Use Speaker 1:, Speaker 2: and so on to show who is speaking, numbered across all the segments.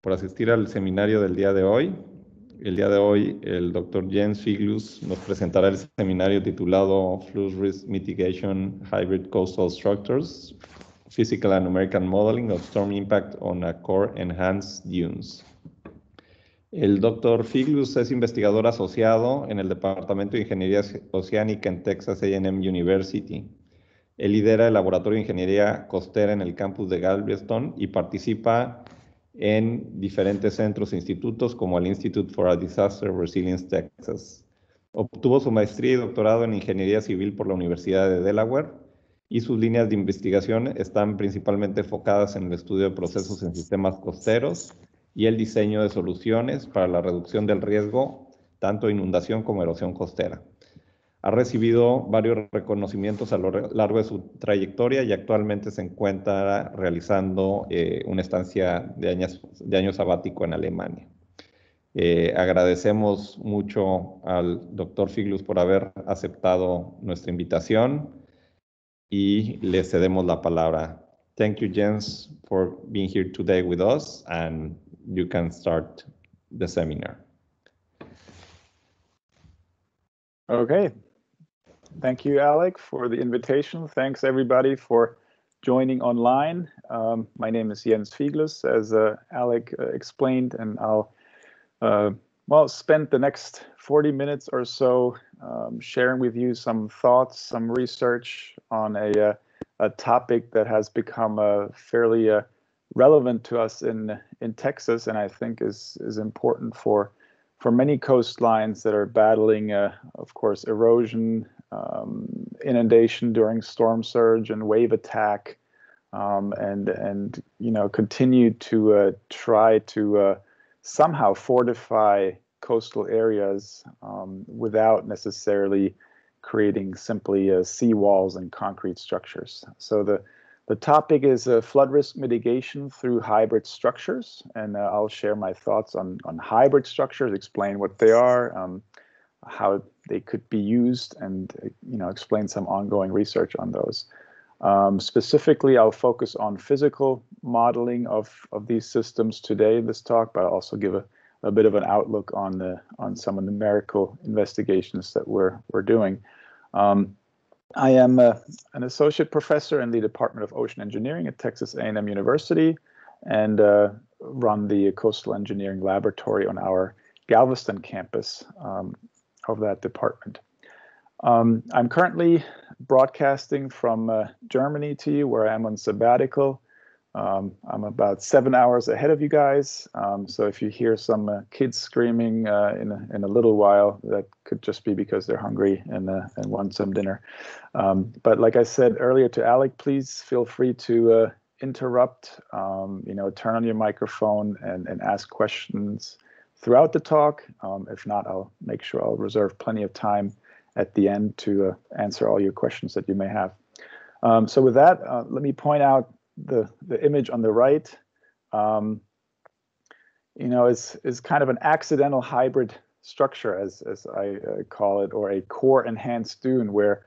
Speaker 1: por asistir al seminario del día de hoy. El día de hoy el doctor Jens Figlus nos presentará el seminario titulado Flood Risk Mitigation Hybrid Coastal Structures, Physical and Numerical Modeling of Storm Impact on a Core Enhanced Dunes. El doctor Figlus es investigador asociado en el Departamento de Ingeniería Oceánica en Texas A&M University. Él lidera el Laboratorio de Ingeniería Costera en el campus de Galveston y participa en diferentes centros e institutos como el Institute for a Disaster Resilience Texas. Obtuvo su maestría y doctorado en Ingeniería Civil por la Universidad de Delaware y sus líneas de investigación están principalmente enfocadas en el estudio de procesos en sistemas costeros y el diseño de soluciones para la reducción del riesgo tanto de inundación como erosión costera. Ha recibido varios reconocimientos a lo largo de su trayectoria y actualmente se encuentra realizando eh, una estancia de años, de año sabático en Alemania. Eh, agradecemos mucho al doctor Figlus por haber aceptado nuestra invitación y le cedemos la palabra. Thank you, Jens, for being here today with us, and you can start the seminar.
Speaker 2: Okay, Thank you, Alec, for the invitation. Thanks, everybody, for joining online. Um, my name is Jens Figlus, as uh, Alec uh, explained, and I'll, uh, well, spend the next 40 minutes or so um, sharing with you some thoughts, some research on a, uh, a topic that has become uh, fairly uh, relevant to us in in Texas, and I think is is important for for many coastlines that are battling, of course, erosion, um, inundation during storm surge and wave attack, um, and and you know continue to uh, try to uh, somehow fortify coastal areas um, without necessarily creating simply uh, seawalls and concrete structures. So the the topic is uh, flood risk mitigation through hybrid structures, and uh, I'll share my thoughts on on hybrid structures, explain what they are, um, how they could be used and you know explain some ongoing research on those. Um, specifically, I'll focus on physical modeling of, of these systems today in this talk, but I'll also give a, a bit of an outlook on the on some of the numerical investigations that we're we're doing. Um, I am a, uh, an associate professor in the Department of Ocean Engineering at Texas A&M University, and uh, run the Coastal Engineering Laboratory on our Galveston campus. Um, of that department. Um, I'm currently broadcasting from uh, Germany to you, where I am on sabbatical. Um, I'm about seven hours ahead of you guys, um, so if you hear some uh, kids screaming uh, in, a, in a little while, that could just be because they're hungry and, uh, and want some dinner. Um, but like I said earlier to Alec, please feel free to uh, interrupt, um, you know, turn on your microphone and, and ask questions throughout the talk. Um, if not, I'll make sure I'll reserve plenty of time at the end to uh, answer all your questions that you may have. Um, so with that, uh, let me point out the, the image on the right. Um, you know, is is kind of an accidental hybrid structure, as as I uh, call it, or a core enhanced dune, where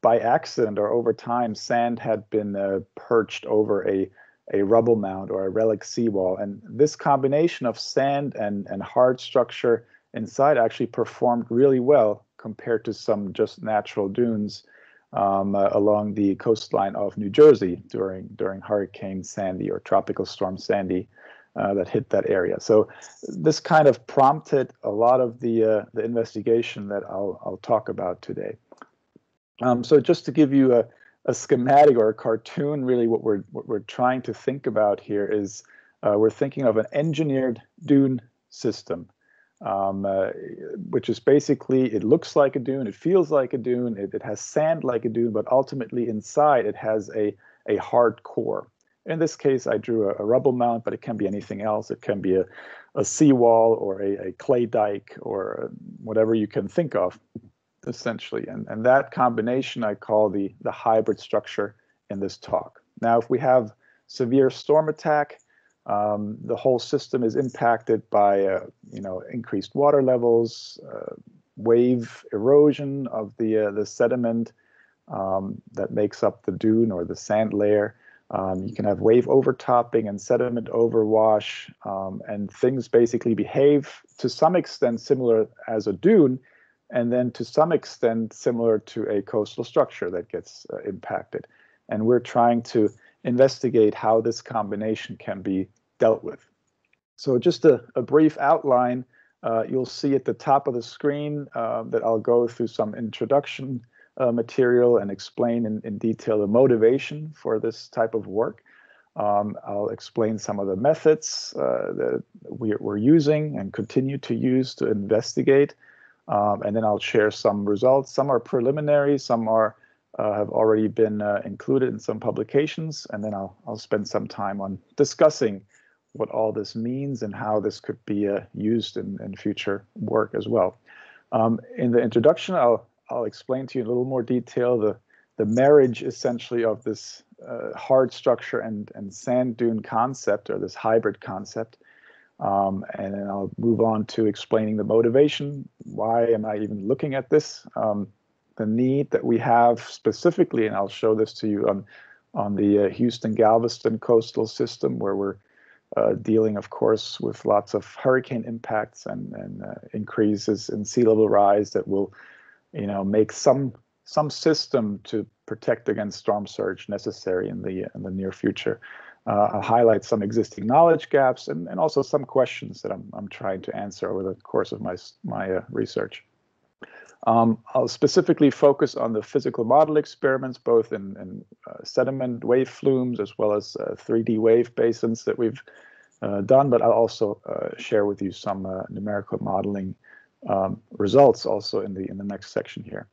Speaker 2: by accident or over time, sand had been uh, perched over a a rubble mound or a relic seawall. And this combination of sand and, and hard structure inside actually performed really well compared to some just natural dunes um, uh, along the coastline of New Jersey during during Hurricane Sandy or Tropical Storm Sandy uh, that hit that area. So this kind of prompted a lot of the uh, the investigation that I'll I'll talk about today. Um, so just to give you a a schematic or a cartoon, really what we're what we're trying to think about here is uh, we're thinking of an engineered dune system, um, uh, which is basically it looks like a dune, it feels like a dune, it, it has sand like a dune, but ultimately inside it has a a hard core. In this case, I drew a, a rubble mound, but it can be anything else. It can be a, a seawall or a, a clay dike or whatever you can think of essentially. And, and that combination I call the, the hybrid structure in this talk. Now, if we have severe storm attack, um, the whole system is impacted by uh, you know increased water levels, uh, wave erosion of the uh, the sediment um, that makes up the dune or the sand layer. Um, you can have wave overtopping and sediment overwash, um, and things basically behave to some extent similar as a dune, and then to some extent similar to a coastal structure that gets uh, impacted. And we're trying to investigate how this combination can be dealt with. So just a, a brief outline, uh, you'll see at the top of the screen uh, that I'll go through some introduction uh, material and explain in, in detail the motivation for this type of work. Um, I'll explain some of the methods uh, that we, are using and continue to use to investigate. Um, and then I'll share some results. Some are preliminary, some are uh, have already been uh, included in some publications, and then I'll, I'll spend some time on discussing what all this means and how this could be uh, used in, in future work as well. Um, in the introduction, I'll I'll explain to you in a little more detail the the marriage essentially of this uh, hard structure and and sand dune concept or this hybrid concept. Um, and then I'll move on to explaining the motivation. Why am I even looking at this? Um, the need that we have specifically, and I'll show this to you on on the uh, Houston Galveston coastal system, where we're uh, dealing, of course, with lots of hurricane impacts and, and uh, increases in sea level rise that will you know, make some some system to protect against storm surge necessary in the in the near future. Uh, I'll highlight some existing knowledge gaps and, and also some questions that I'm, I'm trying to answer over the course of my, my uh, research. Um, I'll specifically focus on the physical model experiments, both in, in uh, sediment wave flumes as well as 3D uh, wave basins that we've uh, done, but I'll also uh, share with you some numerical modeling um, results also in the in the next section here.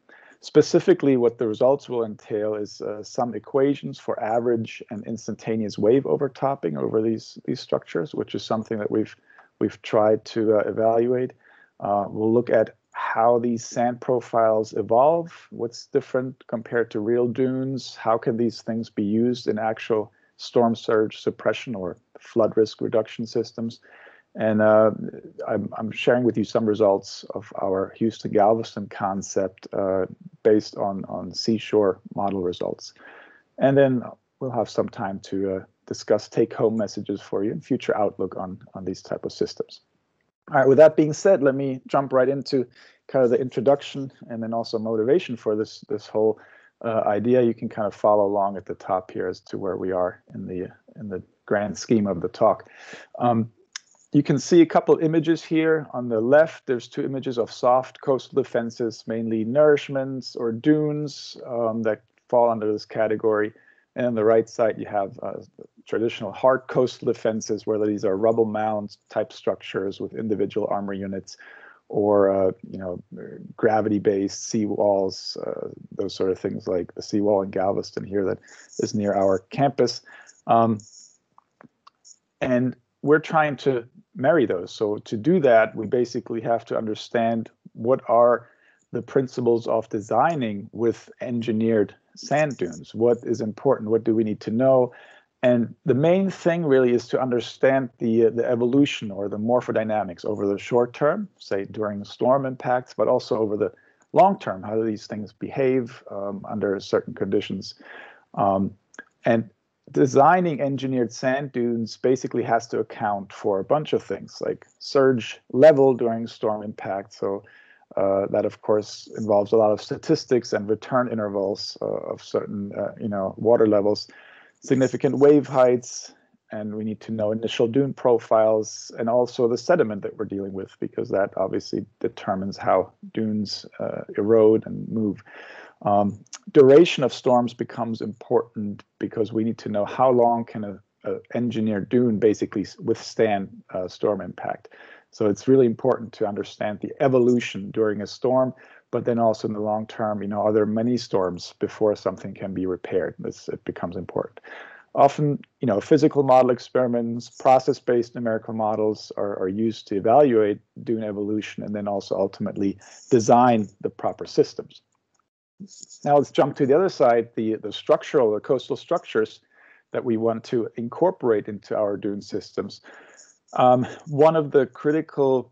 Speaker 2: Specifically, what the results will entail is uh, some equations for average and instantaneous wave overtopping over these these structures, which is something that we've we've tried to uh, evaluate. Uh, we'll look at how these sand profiles evolve, what's different compared to real dunes, how can these things be used in actual storm surge suppression or flood risk reduction systems, and uh, I'm, I'm, sharing with you some results of our Houston Galveston concept uh, based on, on seashore model results. And then we'll have some time to uh, discuss take-home messages for you and future outlook on, on these type of systems. All right, with that being said, let me jump right into kind of the introduction and then also motivation for this, this whole uh, idea. You can kind of follow along at the top here as to where we are in the, in the grand scheme of the talk. Um, you can see a couple images here. On the left, there's two images of soft coastal defenses, mainly nourishments or dunes um, that fall under this category. And on the right side, you have uh, traditional hard coastal defenses, whether these are rubble mounds type structures with individual armor units, or uh, you know gravity-based seawalls, uh, those sort of things like the seawall in Galveston here that is near our campus. Um, and we're trying to marry those. So to do that, we basically have to understand what are the principles of designing with engineered sand dunes. What is important? What do we need to know? And the main thing really is to understand the the evolution or the morphodynamics over the short term, say during storm impacts, but also over the long term. How do these things behave um, under certain conditions? Um, and designing engineered sand dunes basically has to account for a bunch of things like surge level during storm impact. So uh, that of course involves a lot of statistics and return intervals uh, of certain uh, you know water levels, significant wave heights, and we need to know initial dune profiles and also the sediment that we're dealing with because that obviously determines how dunes uh, erode and move. Um, duration of storms becomes important because we need to know how long can a, a engineered dune basically withstand uh, storm impact. So it's really important to understand the evolution during a storm, but then also in the long term, you know, are there many storms before something can be repaired? This it becomes important. Often, you know, physical model experiments, process-based numerical models are, are used to evaluate dune evolution and then also ultimately design the proper systems. Now let's jump to the other side, the, the structural, the coastal structures that we want to incorporate into our dune systems. Um, one of the critical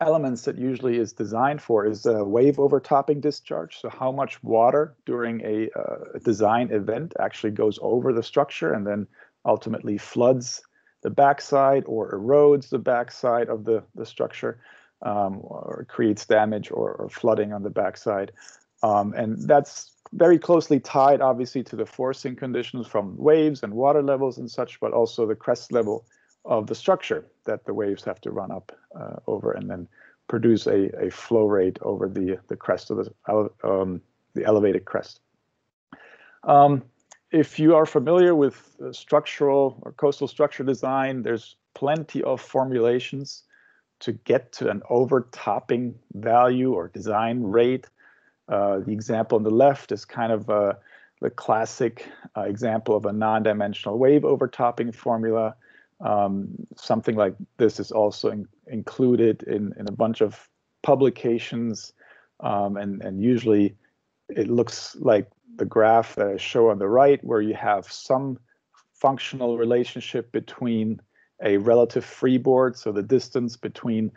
Speaker 2: elements that usually is designed for is wave overtopping discharge. So how much water during a, uh, design event actually goes over the structure and then ultimately floods the backside or erodes the backside of the, the structure um, or creates damage or, or, flooding on the backside. Um, and that's very closely tied, obviously, to the forcing conditions from waves and water levels and such, but also the crest level of the structure that the waves have to run up uh, over and then produce a, a flow rate over the, the crest of the, um, the elevated crest. Um, if you are familiar with structural or coastal structure design, there's plenty of formulations to get to an overtopping value or design rate. Uh, the example on the left is kind of uh, the classic uh, example of a non-dimensional wave overtopping formula. Um, something like this is also in, included in, in a bunch of publications, um, and, and usually it looks like the graph that I show on the right, where you have some functional relationship between a relative freeboard, so the distance between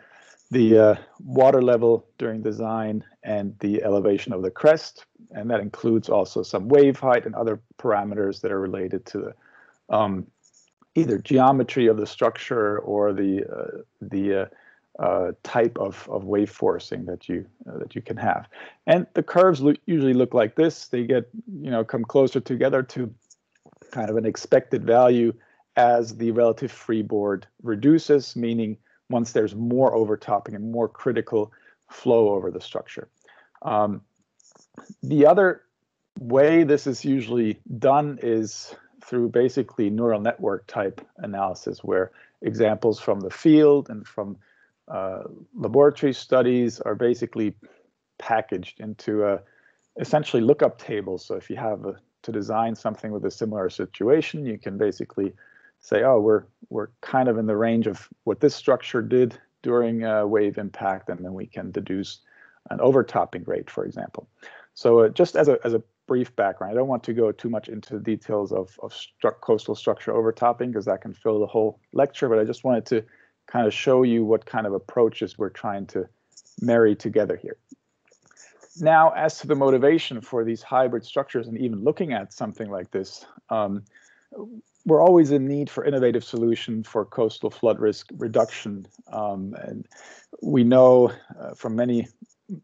Speaker 2: the uh, water level during design and the elevation of the crest, and that includes also some wave height and other parameters that are related to the um, either geometry of the structure or the uh, the uh, uh, type of, of wave forcing that you uh, that you can have. And the curves lo usually look like this. They get you know come closer together to kind of an expected value as the relative freeboard reduces, meaning once there's more overtopping and more critical flow over the structure. Um, the other way this is usually done is through basically neural network type analysis, where examples from the field and from uh, laboratory studies are basically packaged into a, essentially lookup tables. So if you have a, to design something with a similar situation, you can basically say, oh, we're we're kind of in the range of what this structure did during a wave impact, and then we can deduce an overtopping rate, for example. So uh, just as a as a brief background, I don't want to go too much into the details of of stru coastal structure overtopping because that can fill the whole lecture, but I just wanted to kind of show you what kind of approaches we're trying to marry together here. Now, as to the motivation for these hybrid structures and even looking at something like this, um, we're always in need for innovative solution for coastal flood risk reduction. Um, and we know uh, from many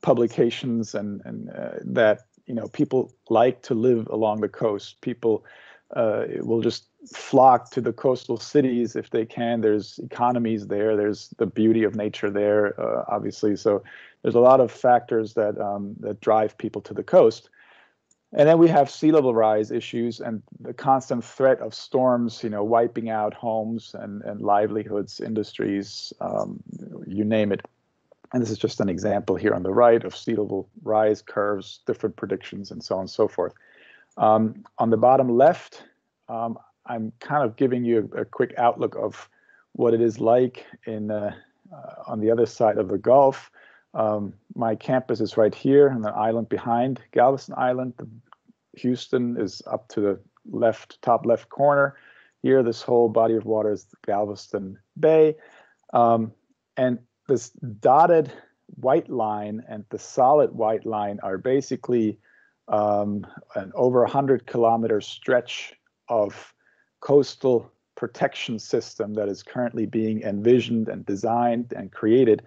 Speaker 2: publications and, and uh, that you know people like to live along the coast. People uh, will just flock to the coastal cities if they can. There's economies there. There's the beauty of nature there, uh, obviously. So there's a lot of factors that um, that drive people to the coast. And then we have sea level rise issues and the constant threat of storms, you know, wiping out homes and, and livelihoods, industries, um, you name it. And this is just an example here on the right of sea level rise curves, different predictions, and so on and so forth. Um, on the bottom left, um, I'm kind of giving you a, a, quick outlook of what it is like in uh, uh, on the other side of the Gulf. Um, my campus is right here on the island behind Galveston Island. Houston is up to the left, top left corner. Here, this whole body of water is Galveston Bay. Um, and this dotted white line and the solid white line are basically um, an over 100 kilometer stretch of coastal protection system that is currently being envisioned and designed and created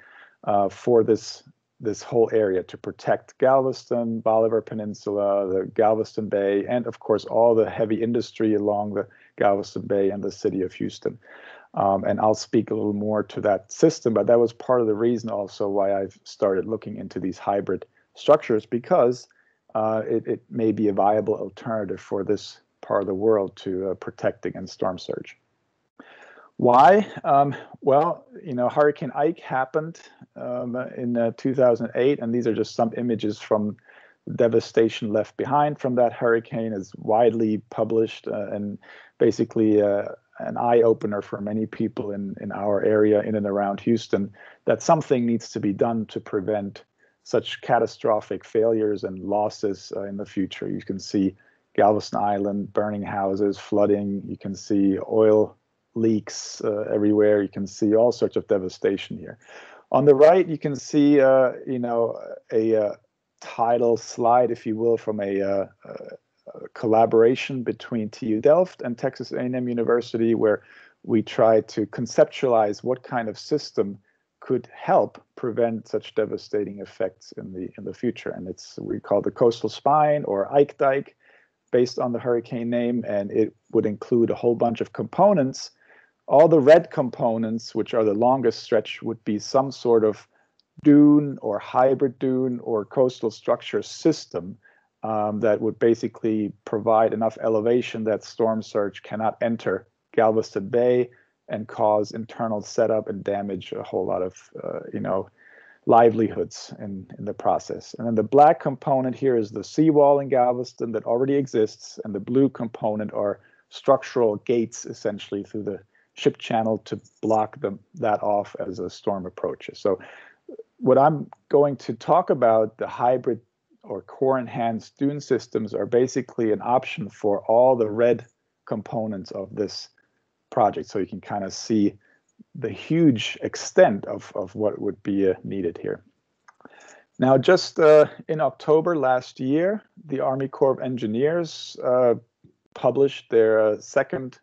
Speaker 2: uh, for this this whole area to protect Galveston, Bolivar Peninsula, the Galveston Bay, and of course all the heavy industry along the Galveston Bay and the city of Houston. Um, and I'll speak a little more to that system, but that was part of the reason also why I've started looking into these hybrid structures because uh, it, it may be a viable alternative for this part of the world to uh, protect against storm surge. Why? Um, well, you know, Hurricane Ike happened um, in uh, 2008, and these are just some images from devastation left behind from that hurricane. is widely published uh, and basically uh, an eye opener for many people in in our area, in and around Houston, that something needs to be done to prevent such catastrophic failures and losses uh, in the future. You can see Galveston Island burning houses, flooding. You can see oil leaks uh, everywhere. You can see all sorts of devastation here. On the right, you can see, uh, you know, a, uh, title slide, if you will, from a, a, a collaboration between TU Delft and Texas A&M University, where we try to conceptualize what kind of system could help prevent such devastating effects in the in the future. And it's we call the coastal spine or Ike Dike, based on the hurricane name, and it would include a whole bunch of components. All the red components, which are the longest stretch, would be some sort of dune or hybrid dune or coastal structure system um, that would basically provide enough elevation that storm surge cannot enter Galveston Bay and cause internal setup and damage a whole lot of, uh, you know, livelihoods in, in the process. And then the black component here is the seawall in Galveston that already exists, and the blue component are structural gates essentially through the ship channel to block them that off as a storm approaches. So what I'm going to talk about, the hybrid or core enhanced dune systems are basically an option for all the red components of this project. So you can kind of see the huge extent of, of what would be uh, needed here. Now, just uh, in October last year, the Army Corps of Engineers uh, published their uh, second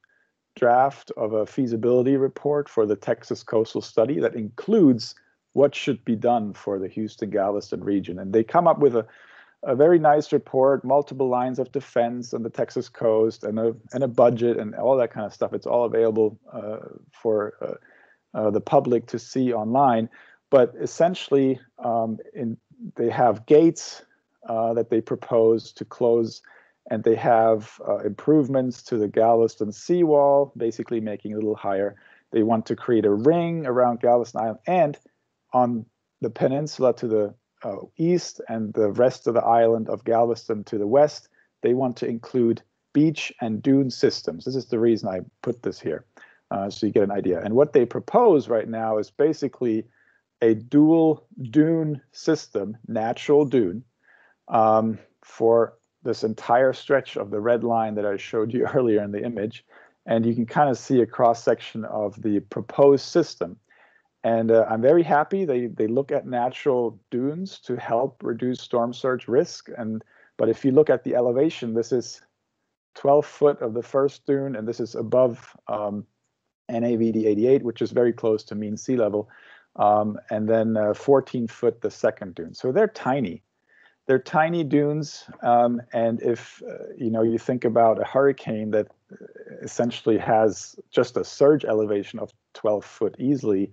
Speaker 2: draft of a feasibility report for the Texas Coastal Study that includes what should be done for the Houston Galveston region. And they come up with a, a very nice report, multiple lines of defense on the Texas coast, and a and a budget and all that kind of stuff. It's all available uh, for uh, uh, the public to see online. But essentially, um, in, they have gates uh, that they propose to close, and they have uh, improvements to the Galveston seawall, basically making it a little higher. They want to create a ring around Galveston Island, and on the peninsula to the uh, east and the rest of the island of Galveston to the west, they want to include beach and dune systems. This is the reason I put this here, uh, so you get an idea. And what they propose right now is basically a dual dune system, natural dune, um, for this entire stretch of the red line that I showed you earlier in the image. And you can kind of see a cross section of the proposed system. And uh, I'm very happy they they look at natural dunes to help reduce storm surge risk. And but if you look at the elevation, this is 12 foot of the first dune, and this is above um, NAVD 88, which is very close to mean sea level. Um, and then uh, 14 foot the second dune. So they're tiny. They're tiny dunes, um, and if uh, you know you think about a hurricane that uh, essentially has just a surge elevation of 12 foot easily,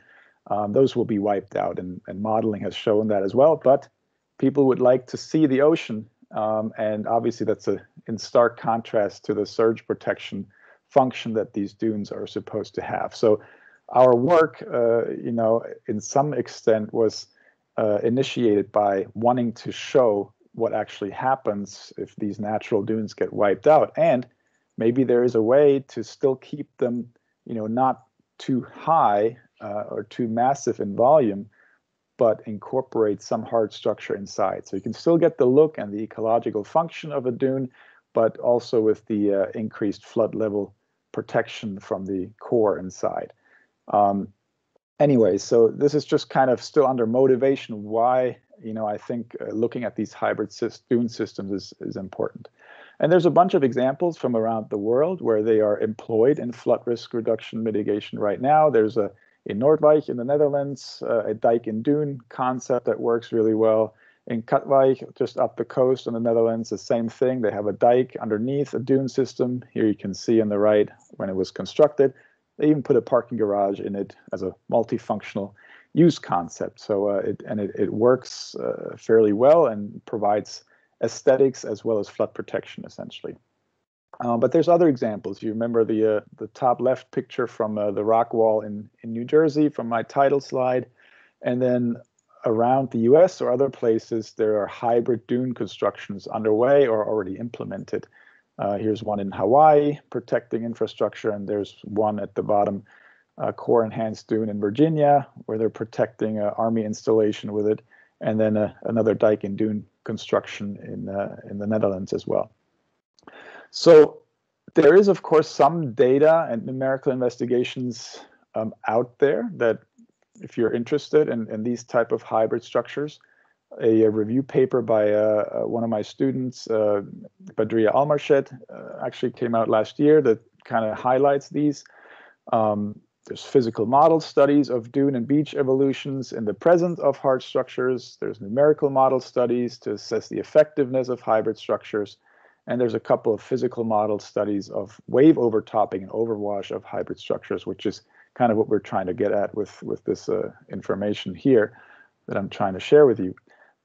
Speaker 2: um, those will be wiped out, and, and, modeling has shown that as well. But people would like to see the ocean, um, and obviously that's a in stark contrast to the surge protection function that these dunes are supposed to have. So our work, uh, you know, in some extent was uh, initiated by wanting to show what actually happens if these natural dunes get wiped out, and maybe there is a way to still keep them, you know, not too high uh, or too massive in volume, but incorporate some hard structure inside. So you can still get the look and the ecological function of a dune, but also with the uh, increased flood level protection from the core inside. Um, anyway, so this is just kind of still under motivation why, you know, I think uh, looking at these hybrid dune systems is, is important. And there's a bunch of examples from around the world where they are employed in flood risk reduction mitigation right now. There's a in Noordwijk in the Netherlands, uh, a dike and dune concept that works really well. In Katwijk, just up the coast in the Netherlands, the same thing. They have a dike underneath a dune system. Here you can see on the right when it was constructed. They even put a parking garage in it as a multifunctional use concept. So uh, it and it, it works uh, fairly well and provides aesthetics as well as flood protection essentially. Uh, but there's other examples. You remember the uh, the top left picture from uh, the rock wall in in New Jersey from my title slide, and then around the U.S. or other places there are hybrid dune constructions underway or already implemented. Uh, here's one in Hawaii protecting infrastructure, and there's one at the bottom, uh, core enhanced dune in Virginia where they're protecting an army installation with it, and then uh, another dike and dune construction in in the Netherlands as well. So there is, of course, some data and numerical investigations um, out there that if you're interested in, in these type of hybrid structures. A, a review paper by uh, uh one of my students, uh, Badria Almarshed, uh, actually came out last year that kind of highlights these. Um, there's physical model studies of dune and beach evolutions in the presence of hard structures. There's numerical model studies to assess the effectiveness of hybrid structures. And there's a couple of physical model studies of wave overtopping and overwash of hybrid structures, which is kind of what we're trying to get at with, with this uh, information here that I'm trying to share with you.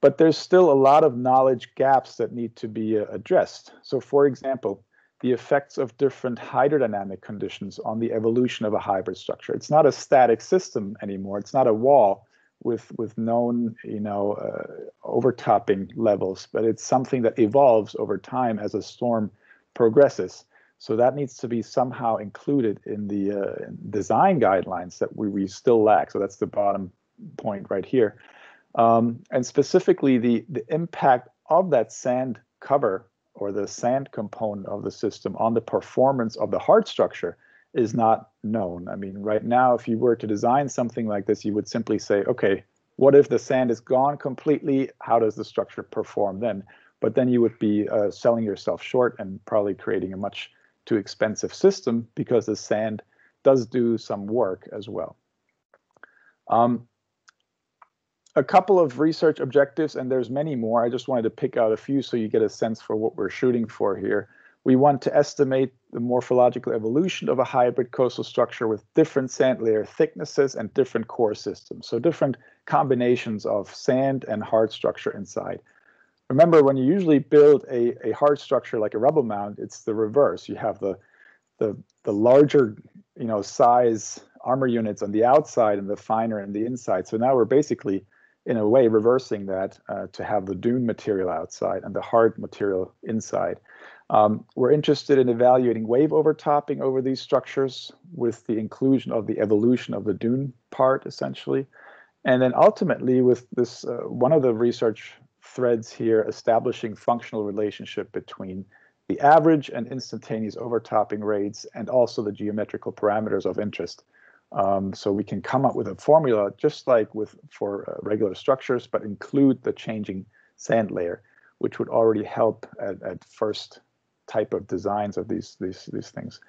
Speaker 2: But there's still a lot of knowledge gaps that need to be uh, addressed. So for example, the effects of different hydrodynamic conditions on the evolution of a hybrid structure. It's not a static system anymore. It's not a wall with with known you know uh, overtopping levels, but it's something that evolves over time as a storm progresses. So that needs to be somehow included in the uh, design guidelines that we, we still lack. So that's the bottom point right here. Um, and specifically the, the impact of that sand cover or the sand component of the system on the performance of the hard structure is not known. I mean, right now, if you were to design something like this, you would simply say, okay, what if the sand is gone completely? How does the structure perform then? But then you would be uh, selling yourself short and probably creating a much too expensive system because the sand does do some work as well. Um, a couple of research objectives, and there's many more. I just wanted to pick out a few so you get a sense for what we're shooting for here. We want to estimate the morphological evolution of a hybrid coastal structure with different sand layer thicknesses and different core systems. So different combinations of sand and hard structure inside. Remember, when you usually build a, a hard structure like a rubble mound, it's the reverse. You have the, the, the larger you know, size armor units on the outside and the finer on the inside. So now we're basically in a way reversing that uh, to have the dune material outside and the hard material inside. Um, we're interested in evaluating wave overtopping over these structures with the inclusion of the evolution of the dune part, essentially. And then ultimately with this, uh, one of the research threads here establishing functional relationship between the average and instantaneous overtopping rates and also the geometrical parameters of interest. Um, so we can come up with a formula just like with for uh, regular structures, but include the changing sand layer, which would already help at, at first type of designs of these these these things.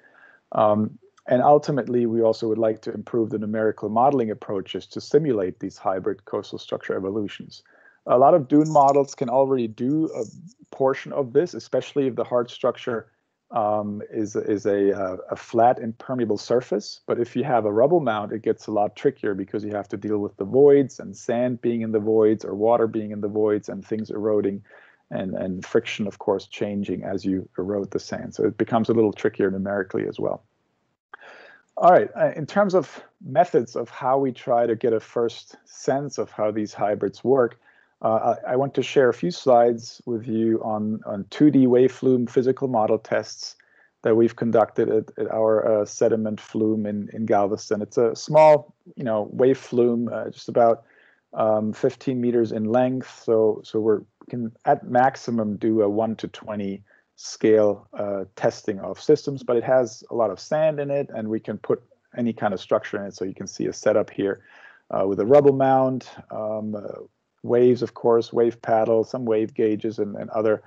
Speaker 2: Um, and ultimately, we also would like to improve the numerical modeling approaches to simulate these hybrid coastal structure evolutions. A lot of dune models can already do a portion of this, especially if the hard structure um, is is a, uh, a flat impermeable surface. But if you have a rubble mound, it gets a lot trickier because you have to deal with the voids and sand being in the voids or water being in the voids and things eroding and, and friction, of course, changing as you erode the sand. So it becomes a little trickier numerically as well. All right, uh, in terms of methods of how we try to get a first sense of how these hybrids work, uh, I, want to share a few slides with you on, on 2D wave flume physical model tests that we've conducted at, at our uh, sediment flume in, in Galveston. It's a small, you know, wave flume, uh, just about um, 15 meters in length. So, so we're, we can at maximum do a 1 to 20 scale uh, testing of systems, but it has a lot of sand in it, and we can put any kind of structure in it. So you can see a setup here uh, with a rubble mound, um, uh, waves, of course, wave paddle, some wave gauges, and, and other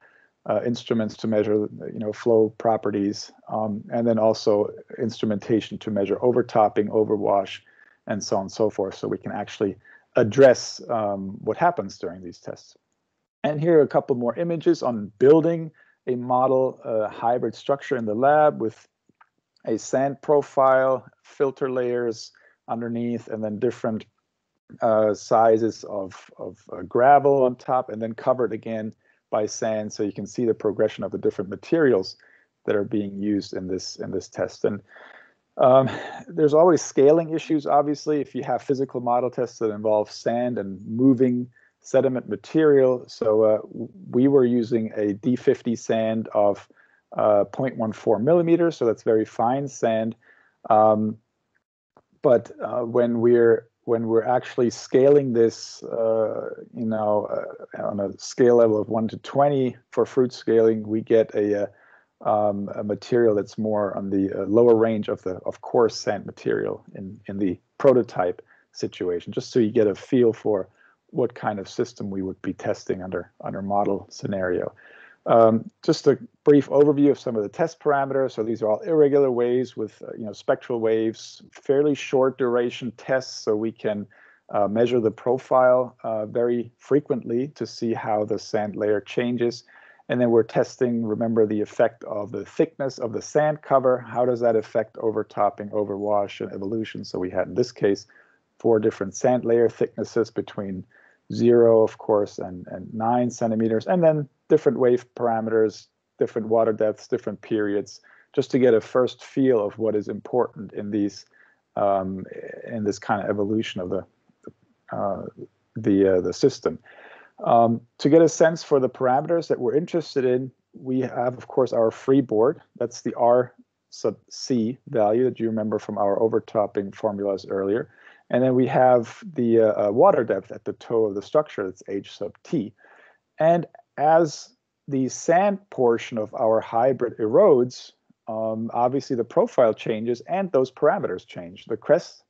Speaker 2: uh, instruments to measure, you know, flow properties, um, and then also instrumentation to measure overtopping, overwash, and so on and so forth. So we can actually address um, what happens during these tests. And here are a couple more images on building a model uh, hybrid structure in the lab with a sand profile, filter layers underneath, and then different uh, sizes of, of uh, gravel on top and then covered again by sand so you can see the progression of the different materials that are being used in this in this test. And um, there's always scaling issues obviously. If you have physical model tests that involve sand and moving sediment material so uh, we were using a d50 sand of uh, 0.14 millimeters so that's very fine sand. Um, but uh, when we're when we're actually scaling this, uh, you know, uh, on a scale level of one to 20 for Froude scaling, we get a, uh, um, a material that's more on the uh, lower range of the of coarse sand material in, in the prototype. situation, just so you get a feel for what kind of system we would be testing under under model scenario. Um, just a brief overview of some of the test parameters. So these are all irregular waves with uh, you know spectral waves, fairly short duration tests, so we can uh, measure the profile uh, very frequently to see how the sand layer changes. And then we're testing, remember, the effect of the thickness of the sand cover. How does that affect overtopping, overwash, and evolution? So we had, in this case, four different sand layer thicknesses between zero, of course, and, and nine centimeters, and then different wave parameters, different water depths, different periods, just to get a first feel of what is important in these um, in this kind of evolution of the uh, the uh, the system. Um, to get a sense for the parameters that we're interested in, we have, of course, our free board. That's the R sub C value that you remember from our overtopping formulas earlier. And then we have the uh, uh, water depth at the toe of the structure, that's H sub T. And as the sand portion of our hybrid erodes, um, obviously the profile changes and those parameters change. The crest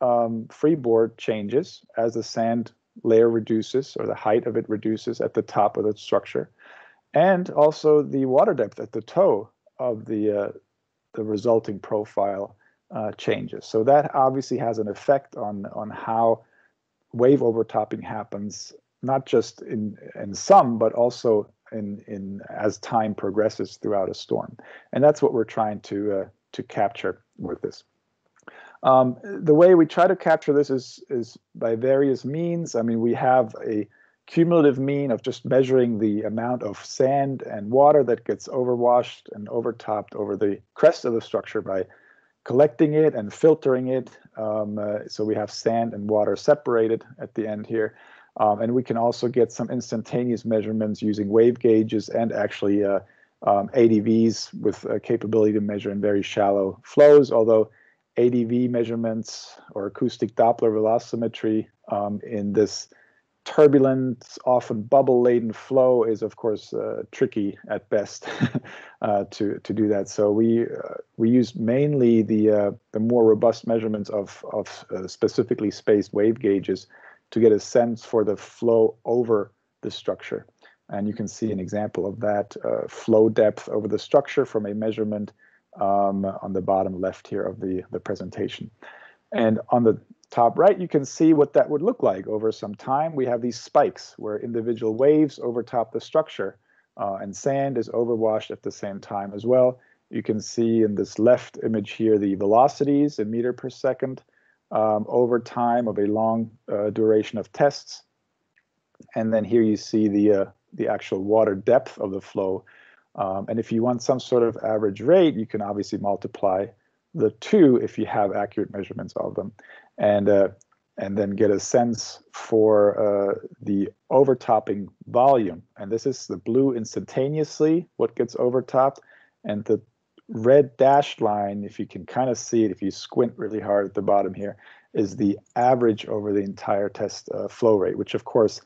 Speaker 2: um, freeboard changes as the sand layer reduces or the height of it reduces at the top of the structure, and also the water depth at the toe of the uh, the resulting profile uh, changes. So that obviously has an effect on on how wave overtopping happens, not just in in some, but also in in as time progresses throughout a storm, and that's what we're trying to uh, to capture with this. Um, the way we try to capture this is is by various means. I mean, we have a cumulative mean of just measuring the amount of sand and water that gets overwashed and overtopped over the crest of the structure by collecting it and filtering it. Um, uh, so we have sand and water separated at the end here. Um, and we can also get some instantaneous measurements using wave gauges and actually uh, um, ADVs with a capability to measure in very shallow flows, although ADV measurements or acoustic Doppler velocimetry um, in this turbulent, often bubble-laden flow is, of course, uh, tricky at best uh, to to do that. So we uh, we use mainly the uh, the more robust measurements of of uh, specifically spaced wave gauges to get a sense for the flow over the structure. And you can see an example of that uh, flow depth over the structure from a measurement um, on the bottom left here of the, the presentation. And on the top right, you can see what that would look like over some time. We have these spikes where individual waves overtop the structure uh, and sand is overwashed at the same time as well. You can see in this left image here the velocities in meter per second um, over time of a long uh, duration of tests. And then here you see the, uh, the actual water depth of the flow um, and if you want some sort of average rate, you can obviously multiply the two if you have accurate measurements of them, and uh, and then get a sense for uh, the overtopping volume. And this is the blue instantaneously, what gets overtopped, and the red dashed line, if you can kind of see it, if you squint really hard at the bottom here, is the average over the entire test uh, flow rate, which of course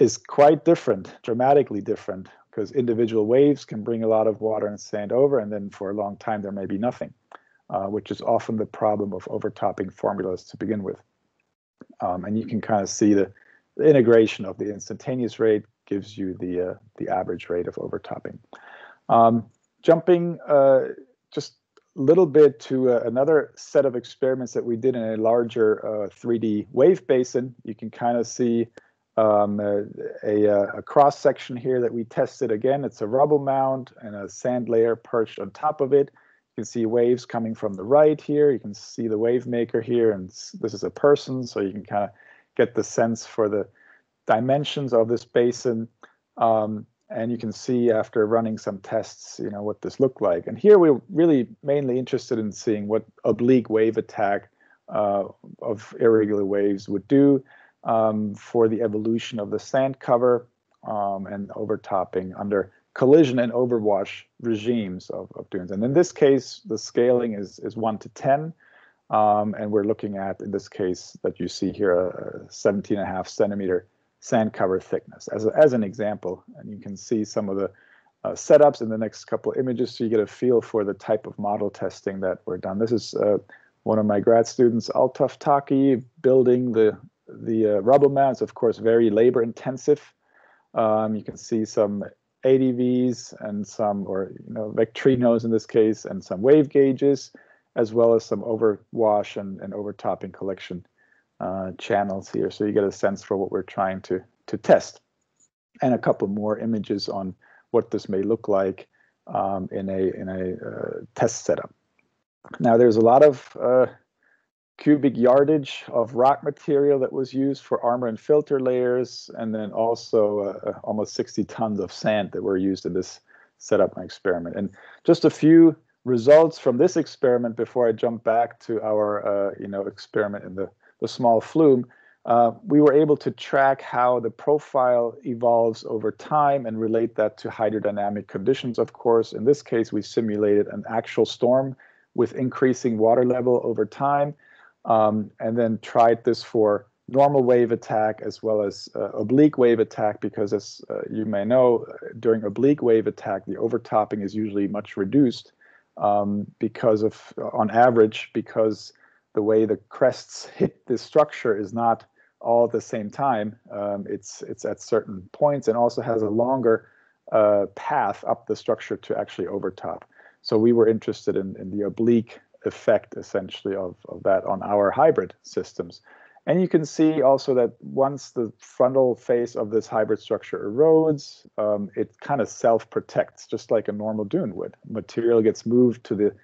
Speaker 2: is quite different, dramatically different because individual waves can bring a lot of water and sand over, and then for a long time there may be nothing, uh, which is often the problem of overtopping formulas to begin with. Um, and you can kind of see the, the, integration of the instantaneous rate gives you the uh, the average rate of overtopping. Um, jumping uh, just a little bit to uh, another set of experiments that we did in a larger 3D uh, wave basin, you can kind of see um, a, a, a, cross section here that we tested again. It's a rubble mound and a sand layer perched on top of it. You can see waves coming from the right here. You can see the wave maker here, and this is a person, so you can kind of get the sense for the dimensions of this basin. Um, and you can see after running some tests, you know, what this looked like. And here we're really mainly interested in seeing what oblique wave attack uh, of irregular waves would do um, for the evolution of the sand cover um, and overtopping under collision and overwash regimes of, of dunes. And in this case, the scaling is, is 1 to 10. Um, and we're looking at, in this case that you see here, a 17 and a half centimeter sand cover thickness as, as an example. And you can see some of the uh, setups in the next couple of images so you get a feel for the type of model testing that we're done. This is uh, one of my grad students, Altaf Taki, building the the uh, rubble mounds. Of course, very labor intensive. Um, you can see some ADVs and some, or you know, vectrinos in this case, and some wave gauges, as well as some overwash and, and overtopping collection uh, channels here. So you get a sense for what we're trying to to test, and a couple more images on what this may look like um, in a in a uh, test setup. Now there's a lot of uh, cubic yardage of rock material that was used for armor and filter layers, and then also uh, uh almost 60 tons of sand that were used in this setup and experiment. And just a few results from this experiment before I jump back to our uh, you know experiment in the, the small flume. Uh, we were able to track how the profile evolves over time and relate that to hydrodynamic conditions, of course. In this case, we simulated an actual storm with increasing water level over time, um, and then tried this for normal wave attack as well as uh, oblique wave attack, because as uh, you may know, during oblique wave attack, the overtopping is usually much reduced um, because of, on average, because the way the crests hit the structure is not all at the same time. Um, it's it's at certain points and also has a longer uh, path up the structure to actually overtop. So we were interested in, in the oblique effect essentially of, of that on our hybrid systems. And you can see also that once the frontal face of this hybrid structure erodes, um, it kind of self-protects, just like a normal dune would. Material gets moved to the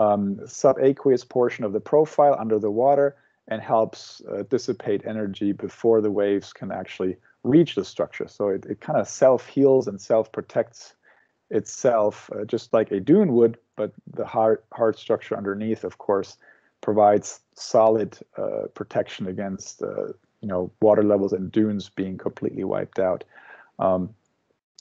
Speaker 2: um, subaqueous portion of the profile under the water, and helps uh, dissipate energy before the waves can actually reach the structure. So it, it kind of self heals and self protects itself, uh, just like a dune would, but the hard, hard structure underneath, of course, provides solid uh, protection against uh, you know water levels and dunes being completely wiped out. Um,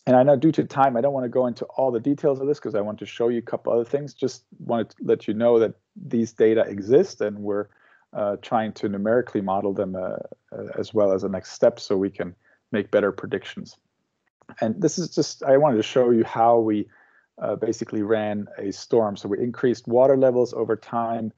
Speaker 2: and I know due to time, I don't want to go into all the details of this because I want to show you a couple other things. Just wanted to let you know that these data exist and we're uh, trying to numerically model them uh, uh, as well as a next step so we can make better predictions. And this is just, I wanted to show you how we uh, basically ran a storm. So we increased water levels over time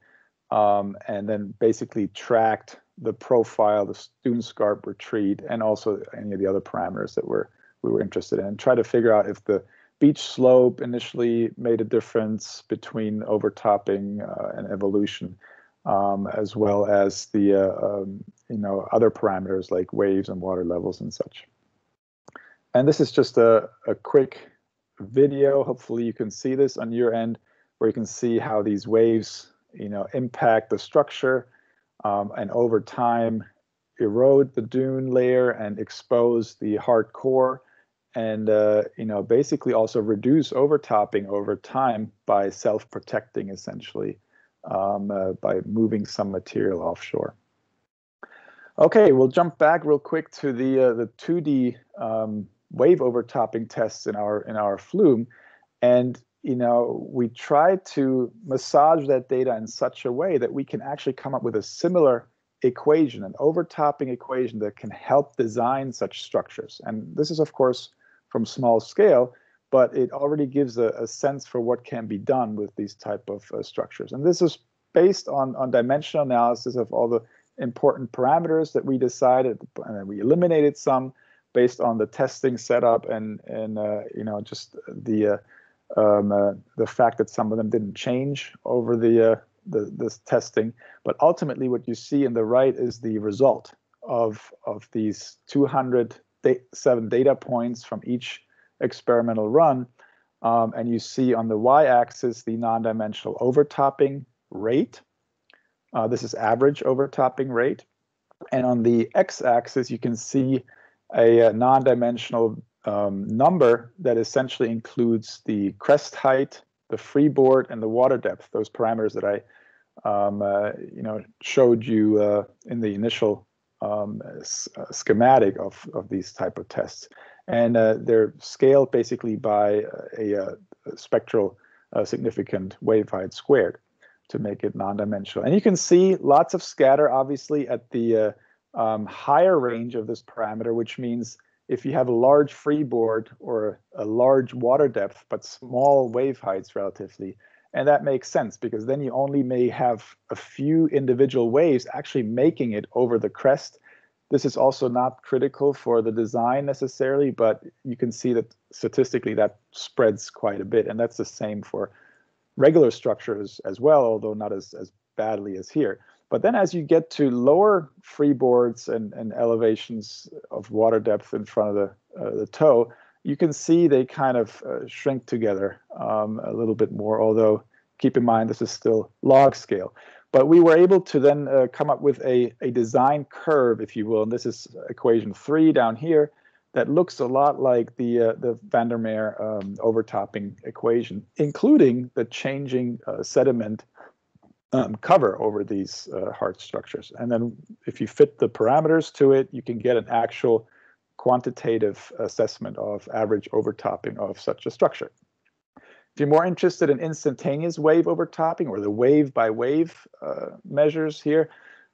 Speaker 2: um, and then basically tracked the profile, the dune scarp retreat, and also any of the other parameters that we're, we were interested in, try to figure out if the beach slope initially made a difference between overtopping uh, and evolution um, as well as the uh, um, you know other parameters like waves and water levels and such. And this is just a, a quick video. Hopefully you can see this on your end, where you can see how these waves you know impact the structure um, and over time erode the dune layer and expose the hard core and uh, you know basically also reduce overtopping over time by self-protecting essentially um, uh, by moving some material offshore. Okay, we'll jump back real quick to the uh, the 2D um, wave overtopping tests in our in our flume, and you know we try to massage that data in such a way that we can actually come up with a similar equation, an overtopping equation that can help design such structures. And this is of course from small scale, but it already gives a, a, sense for what can be done with these type of uh, structures. And this is based on, on dimensional analysis of all the important parameters that we decided, and we eliminated some based on the testing setup and and uh, you know just the uh, um, uh, the fact that some of them didn't change over the uh, the this testing. But ultimately, what you see in the right is the result of of these 207 data points from each experimental run. Um, and you see on the y-axis the non-dimensional overtopping rate. Uh, this is average overtopping rate. And on the x-axis, you can see a, a non-dimensional um, number that essentially includes the crest height, the freeboard, and the water depth, those parameters that I um, uh, you know, showed you uh, in the initial um, uh, schematic of, of these type of tests and uh, they're scaled basically by a, a, spectral uh, significant wave height squared to make it non-dimensional. And you can see lots of scatter, obviously, at the uh, um, higher range of this parameter, which means if you have a large freeboard or a large water depth, but small wave heights relatively, And that makes sense because then you only may have a few individual waves actually making it over the crest. This is also not critical for the design necessarily, but you can see that statistically that spreads quite a bit. And that's the same for regular structures as well, although not as, as badly as here. But then as you get to lower freeboards and, and elevations of water depth in front of the, uh, the toe, you can see they kind of uh, shrink together um, a little bit more, although keep in mind this is still log scale. But we were able to then uh, come up with a, a design curve, if you will, and this is equation three down here, that looks a lot like the uh, the Van der Meer um, overtopping equation, including the changing uh, sediment um, cover over these uh, hard structures. And then if you fit the parameters to it, you can get an actual quantitative assessment of average overtopping of such a structure. If you're more interested in instantaneous wave overtopping or the wave by wave uh, measures here,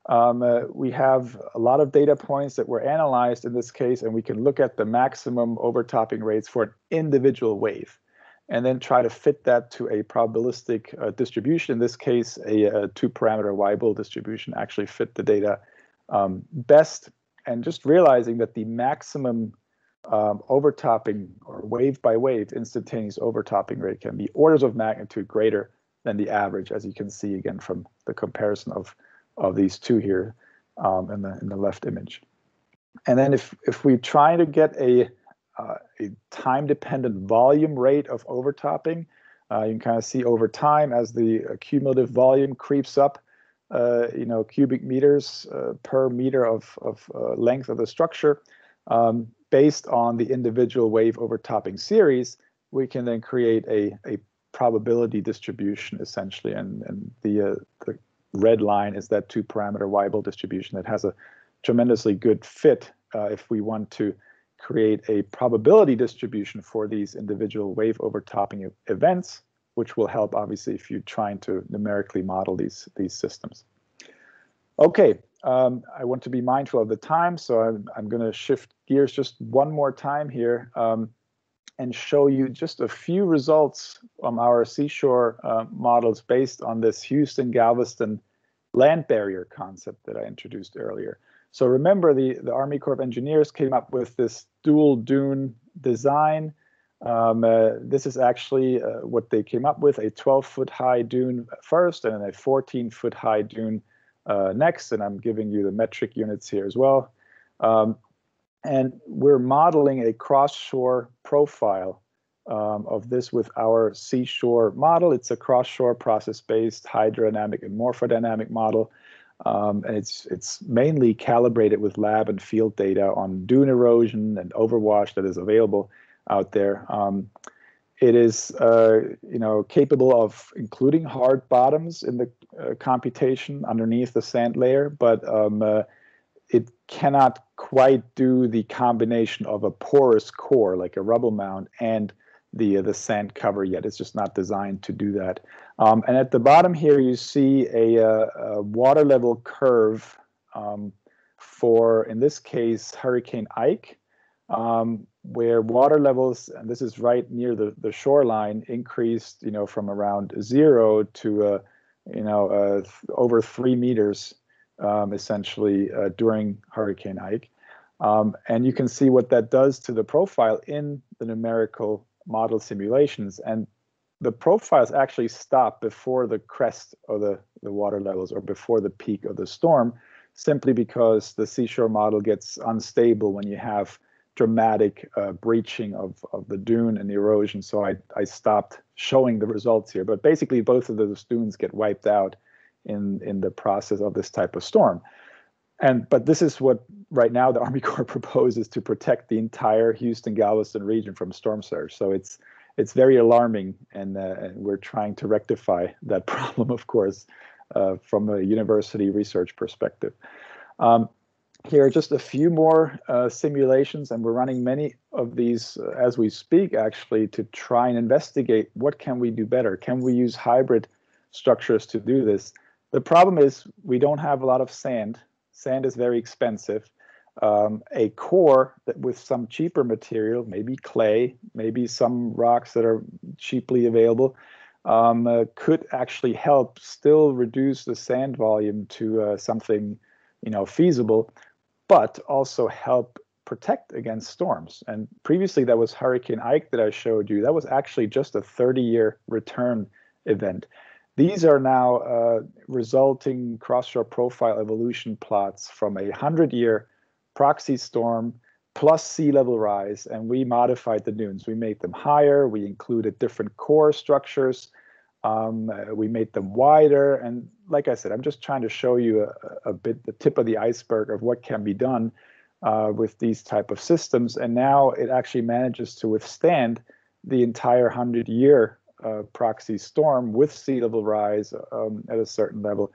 Speaker 2: um, uh, we have a lot of data points that were analyzed in this case, and we can look at the maximum overtopping rates for an individual wave and then try to fit that to a probabilistic uh, distribution. In this case, a, a two-parameter Weibull distribution actually fit the data um, best. And just realizing that the maximum um, overtopping or wave by wave instantaneous overtopping rate can be orders of magnitude greater than the average, as you can see again from the comparison of of these two here um, in the in the left image. And then if if we try to get a uh, a time-dependent volume rate of overtopping. Uh, you can kind of see over time as the cumulative volume creeps up, you know, cubic meters uh, per meter of, of uh, length of the structure. Um, based on the individual wave overtopping series, we can then create a, a probability distribution essentially, and, and the, uh, the red line is that two-parameter Weibull distribution that has a tremendously good fit if we want to create a probability distribution for these individual wave overtopping events, which will help obviously if you're trying to numerically model these, these systems. Okay, um, I want to be mindful of the time, so I'm, I'm going to shift gears just one more time here um, and show you just a few results from our CSHORE uh, models based on this Houston-Galveston land barrier concept that I introduced earlier. So remember, the, the Army Corps of Engineers came up with this dual dune design. Um, uh, this is actually uh, what they came up with, a 12 foot high dune first and then a 14 foot high dune uh, next. And I'm giving you the metric units here as well. Um, and we're modeling a cross-shore profile um, of this with our CSHORE model. It's a cross-shore process-based hydrodynamic and morphodynamic model. Um, and it's it's mainly calibrated with lab and field data on dune erosion and overwash that is available out there. Um, it is uh, you know capable of including hard bottoms in the uh, computation underneath the sand layer, but um, uh, it cannot quite do the combination of a porous core like a rubble mound and the uh, the sand cover yet. It's just not designed to do that. Um, and at the bottom here, you see a, a, a water level curve um, for, in this case, Hurricane Ike, um, where water levels, and this is right near the, the shoreline, increased, you know, from around zero to, uh, you know, uh, over three meters, um, essentially, uh, during Hurricane Ike. Um, and you can see what that does to the profile in the numerical model simulations. And the profiles actually stop before the crest of the, the water levels or before the peak of the storm, simply because the CSHORE model gets unstable when you have dramatic uh, breaching of, of the dune and the erosion. So I, I stopped showing the results here. But basically, both of those dunes get wiped out in, in the process of this type of storm. And but this is what right now the Army Corps proposes to protect the entire Houston Galveston region from storm surge. So it's it's very alarming, and, uh, and we're trying to rectify that problem, of course, uh, from a university research perspective. Um, here are just a few more uh, simulations, and we're running many of these uh, as we speak, actually, to try and investigate what can we do better. Can we use hybrid structures to do this? The problem is we don't have a lot of sand. Sand is very expensive um, a core that with some cheaper material, maybe clay, maybe some rocks that are cheaply available, um, uh, could actually help still reduce the sand volume to uh, something, you know, feasible, but also help protect against storms. And previously, that was Hurricane Ike that I showed you. That was actually just a 30-year return event. These are now uh, resulting cross-shore profile evolution plots from a 100-year proxy storm plus sea level rise, and we modified the dunes. We made them higher, we included different core structures, um, uh, we made them wider, and like I said, I'm just trying to show you a, a bit the tip of the iceberg of what can be done uh, with these type of systems, and now it actually manages to withstand the entire 100-year uh, proxy storm with sea level rise um, at a certain level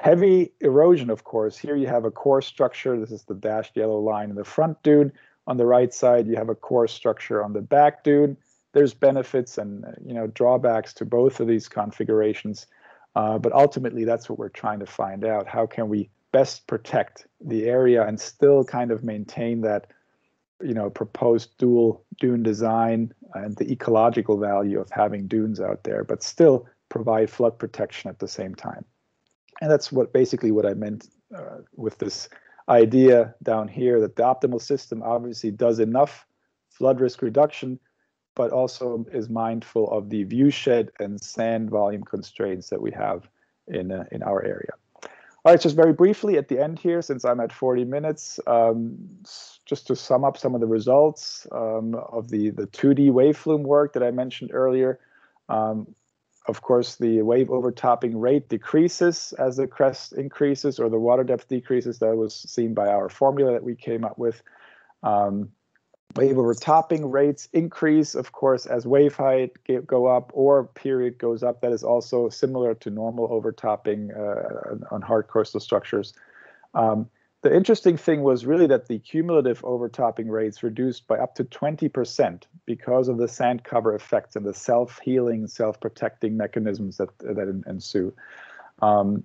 Speaker 2: Heavy erosion, of course. Here you have a core structure. This is the dashed yellow line in the front dune. On the right side, you have a core structure on the back dune. There's benefits and you know drawbacks to both of these configurations, uh, but ultimately that's what we're trying to find out. How can we best protect the area and still kind of maintain that you know proposed dual dune design and the ecological value of having dunes out there, but still provide flood protection at the same time. And that's what basically what I meant uh, with this idea down here that the optimal system obviously does enough flood risk reduction, but also is mindful of the viewshed and sand volume constraints that we have in, uh, in our area. All right, just very briefly at the end here, since I'm at 40 minutes, um, just to sum up some of the results um, of the, the 2D wave flume work that I mentioned earlier. Um, of course, the wave overtopping rate decreases as the crest increases or the water depth decreases. That was seen by our formula that we came up with. Um, wave overtopping rates increase, of course, as wave height go up or period goes up. That is also similar to normal overtopping uh, on hard coastal structures. Um, the interesting thing was really that the cumulative overtopping rates reduced by up to 20% because of the sand cover effects and the self-healing, self-protecting mechanisms that that ensue. Um,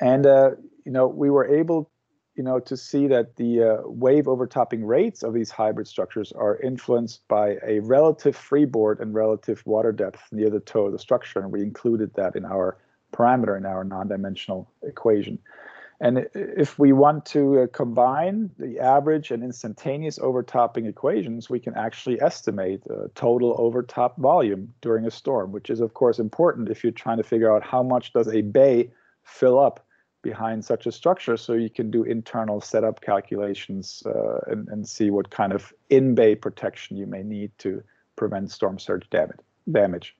Speaker 2: and uh, you know, we were able, you know, to see that the uh, wave overtopping rates of these hybrid structures are influenced by a relative freeboard and relative water depth near the toe of the structure, and we included that in our parameter in our non-dimensional equation. And if we want to uh, combine the average and instantaneous overtopping equations, we can actually estimate uh, total overtop volume during a storm, which is of course important if you're trying to figure out how much does a bay fill up behind such a structure so you can do internal setup calculations uh, and, and see what kind of in-bay protection you may need to prevent storm surge damage.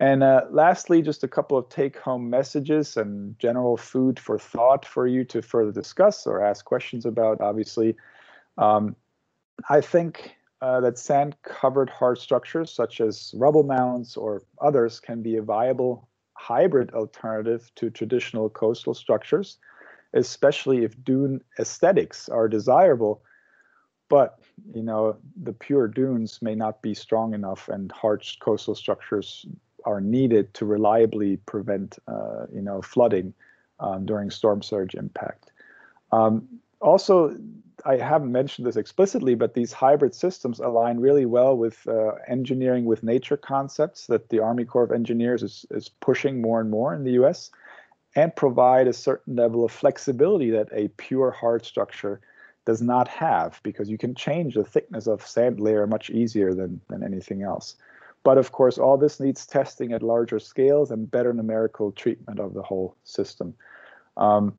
Speaker 2: And uh, lastly, just a couple of take home messages and general food for thought for you to further discuss or ask questions about. Obviously, um, I think uh, that sand covered hard structures such as rubble mounds or others can be a viable hybrid alternative to traditional coastal structures, especially if dune aesthetics are desirable. But you know the pure dunes may not be strong enough, and hard coastal structures are needed to reliably prevent uh, you know flooding um, during storm surge impact. Um, also, I haven't mentioned this explicitly, but these hybrid systems align really well with uh, engineering with nature concepts that the Army Corps of Engineers is, is pushing more and more in the US and provide a certain level of flexibility that a pure hard structure does not have because you can change the thickness of sand layer much easier than, than anything else. But of course, all this needs testing at larger scales and better numerical treatment of the whole system. Um,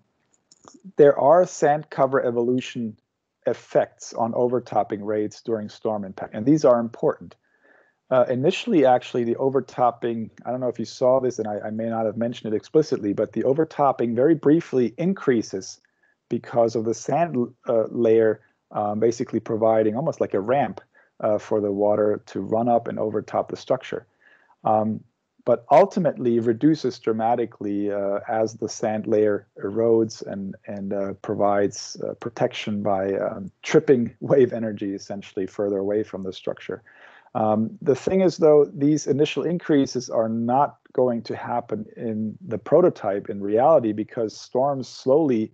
Speaker 2: there are sand cover evolution effects on overtopping rates during storm impact, and these are important. Uh, initially, actually, the overtopping, I don't know if you saw this, and I, I may not have mentioned it explicitly, but the overtopping very briefly increases because of the sand uh, layer um, basically providing almost like a ramp uh, for the water to run up and overtop the structure. Um, but ultimately reduces dramatically uh, as the sand layer erodes and, and uh, provides uh, protection by um, tripping wave energy essentially further away from the structure. Um, the thing is, though, these initial increases are not going to happen in the prototype in reality because storms slowly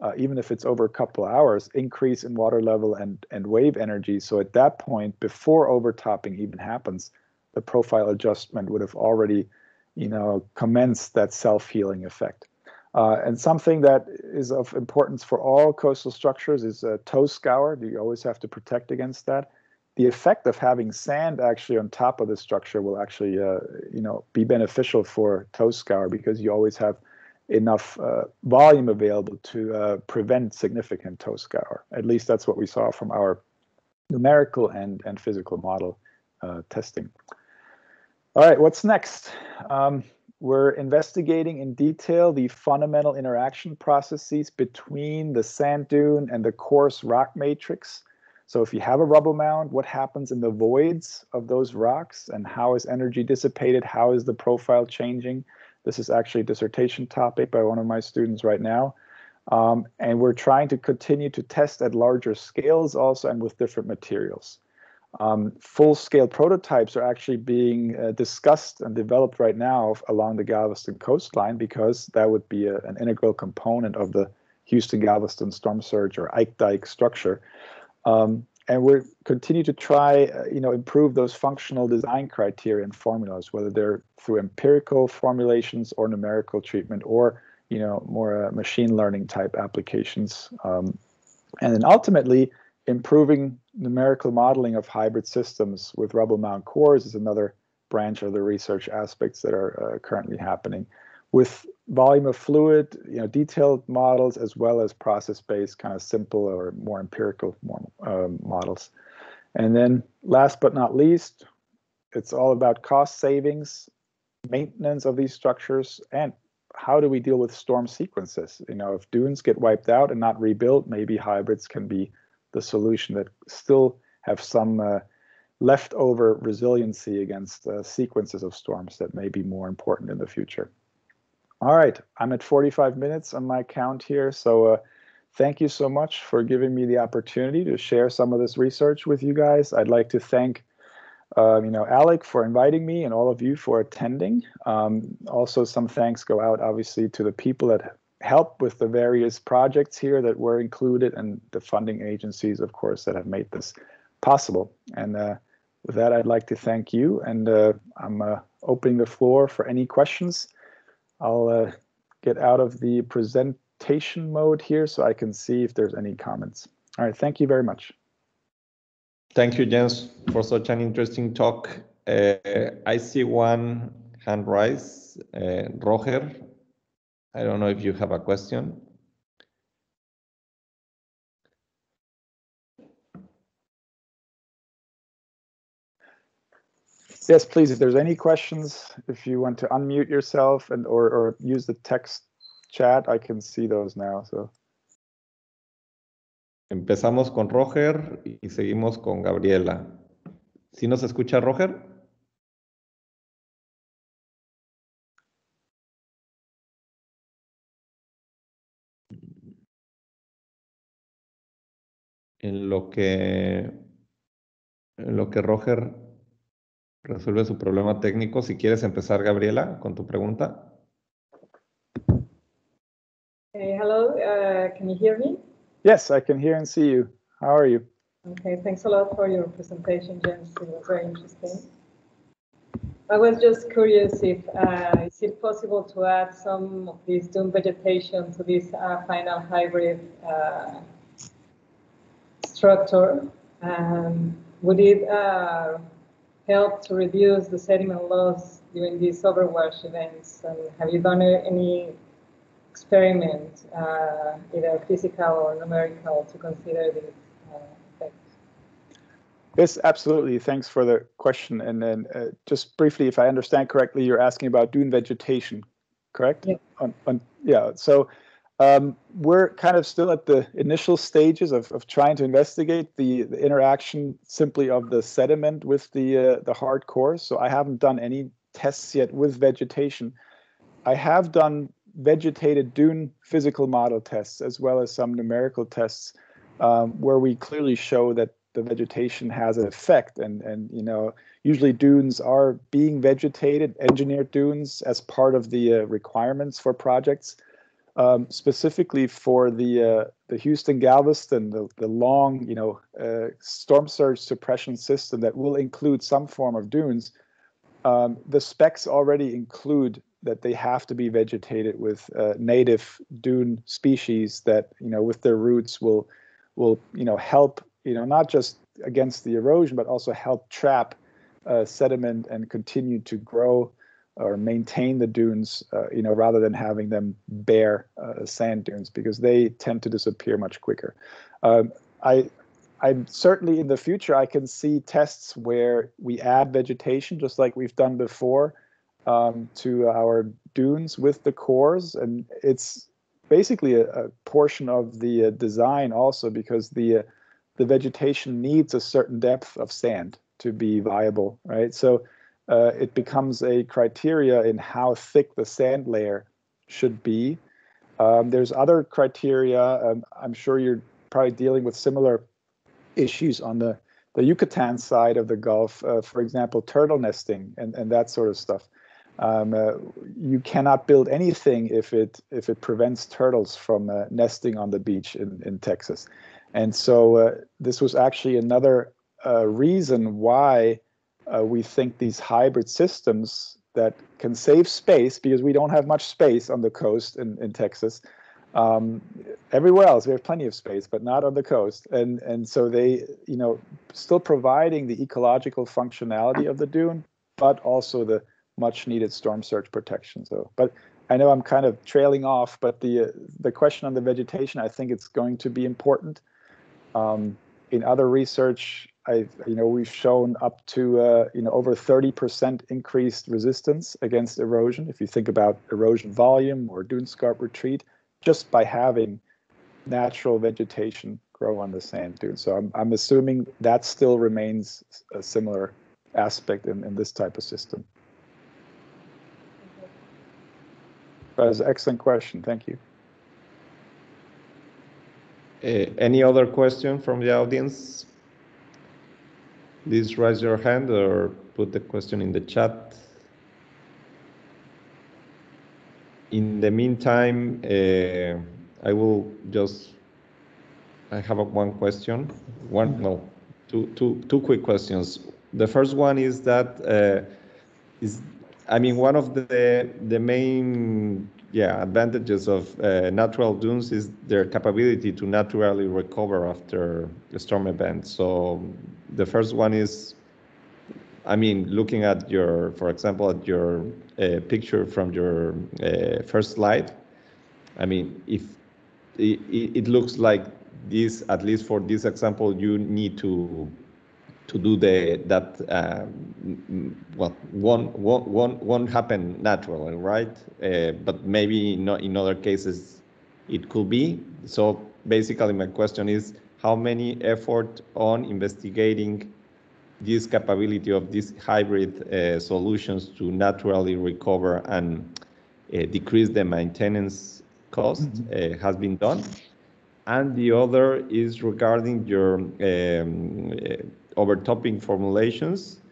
Speaker 2: uh, even if it's over a couple hours, increase in water level and, and wave energy. So at that point, before overtopping even happens, the profile adjustment would have already, you know, commenced that self-healing effect. Uh, and something that is of importance for all coastal structures is a toe scour. You always have to protect against that. The effect of having sand actually on top of the structure will actually, uh, you know, be beneficial for toe scour because you always have enough uh, volume available to uh, prevent significant toe scour. At least that's what we saw from our numerical and, and physical model uh, testing. All right, what's next? Um, we're investigating in detail the fundamental interaction processes between the sand dune and the coarse rock matrix. So if you have a rubble mound, what happens in the voids of those rocks and how is energy dissipated? How is the profile changing? This is actually a dissertation topic by one of my students right now. Um, and we're trying to continue to test at larger scales also and with different materials. Um, full-scale prototypes are actually being uh, discussed and developed right now along the Galveston coastline because that would be a, an integral component of the Houston-Galveston storm surge or Ike Dike structure. Um, and we're continue to try, uh, you know, improve those functional design criteria and formulas, whether they're through empirical formulations or numerical treatment, or you know, more uh, machine learning type applications. Um, and then ultimately, improving numerical modeling of hybrid systems with rubble mound cores is another branch of the research aspects that are uh, currently happening. With volume of fluid, you know, detailed models as well as process-based, kind of simple or more empirical more, um, models. And then last but not least, it's all about cost savings, maintenance of these structures, and how do we deal with storm sequences? You know, if dunes get wiped out and not rebuilt, maybe hybrids can be the solution that still have some uh, leftover resiliency against uh, sequences of storms that may be more important in the future. All right, I'm at 45 minutes on my count here. So uh, thank you so much for giving me the opportunity to share some of this research with you guys. I'd like to thank uh, you know, Alec for inviting me and all of you for attending. Um, also, some thanks go out obviously to the people that help with the various projects here that were included and the funding agencies, of course, that have made this possible. And uh, with that, I'd like to thank you and uh, I'm uh, opening the floor for any questions. I'll uh, get out of the presentation mode here so I can see if there's any comments. All right, thank you very much.
Speaker 1: Thank you, Jens, for such an interesting talk. Uh, I see one hand rise, uh, Roger. I don't know if you have a question.
Speaker 2: Yes, please, if there's any questions, if you want to unmute yourself and or, or use the text chat, I can see those now. So.
Speaker 1: Empezamos con Roger y seguimos con Gabriela. ¿Sí nos escucha Roger? En lo que en lo que Roger resuelve su problema técnico. Si quieres empezar, Gabriela, con tu pregunta.
Speaker 3: Hey, hello, uh, can you hear me?
Speaker 2: Yes, I can hear and see you. How are you?
Speaker 3: Okay, thanks a lot for your presentation, James. It was very interesting. I was just curious if uh, is it possible to add some of this dune vegetation to this uh, final hybrid uh, structure? Um, would it uh, help to reduce the sediment loss during these overwash events? And have you done any experiment, uh, either physical or numerical, to consider these uh, effects?
Speaker 2: Yes, absolutely. Thanks for the question. And then uh, just briefly, if I understand correctly, you're asking about dune vegetation, correct?
Speaker 3: Yeah.
Speaker 2: On, on, yeah. So um, we're kind of still at the initial stages of, of trying to investigate the, the interaction simply of the sediment with the uh, the hard core. So I haven't done any tests yet with vegetation. I have done vegetated dune physical model tests as well as some numerical tests um, where we clearly show that the vegetation has an effect and and you know usually dunes are being vegetated engineered dunes as part of the uh, requirements for projects um, specifically for the uh, the Houston Galveston, the, the long, you know, uh, storm surge suppression system that will include some form of dunes. um, the specs already include that they have to be vegetated with uh, native dune species that you know with their roots will will you know help you know not just against the erosion but also help trap uh, sediment and continue to grow or maintain the dunes uh, you know rather than having them bare uh, sand dunes because they tend to disappear much quicker um, i I'm certainly in the future, I can see tests where we add vegetation, just like we've done before, um, to our dunes with the cores. And it's basically a, a portion of the uh, design also because the, uh, the vegetation needs a certain depth of sand to be viable, right? So uh, it becomes a criteria in how thick the sand layer should be. Um, there's other criteria. Um, I'm sure you're probably dealing with similar issues on the, the Yucatan side of the Gulf, uh, for example, turtle nesting and, and that sort of stuff. Um, uh, you cannot build anything if it if it prevents turtles from uh, nesting on the beach in, in Texas. And so uh, this was actually another uh, reason why uh, we think these hybrid systems that can save space because we don't have much space on the coast in, in Texas um, everywhere else, we have plenty of space, but not on the coast. And and so they, you know, still providing the ecological functionality of the dune, but also the much needed storm surge protection. So, but I know I'm kind of trailing off, but the uh, the question on the vegetation, I think it's going to be important. Um, in other research, I you know we've shown up to uh, you know over 30% increased resistance against erosion. If you think about erosion volume or dune scarp retreat, just by having natural vegetation grow on the sand dune. So I'm, I'm assuming that still remains a similar aspect in, in this type of system. That's an excellent question. Thank you.
Speaker 1: Uh, any other question from the audience? Please raise your hand or put the question in the chat. in the meantime, uh, I will just, I have a, one question, one, no, two, two, two quick questions. The first one is that, uh, is, I mean, one of the, the main yeah, advantages of uh, natural dunes is their capability to naturally recover after a storm event. So the first one is I mean, looking at your, for example, at your uh, picture from your uh, first slide, I mean, if it, it, looks like this, at least for this example, you need to to do the that uh, well won't, won't happen naturally, right? Uh, but maybe not in other cases it could be. So basically, my question is, how many effort on investigating this capability of these hybrid uh, solutions to naturally recover and uh, decrease the maintenance cost mm -hmm. uh, has been done. And the other is regarding your um, uh, overtopping formulations.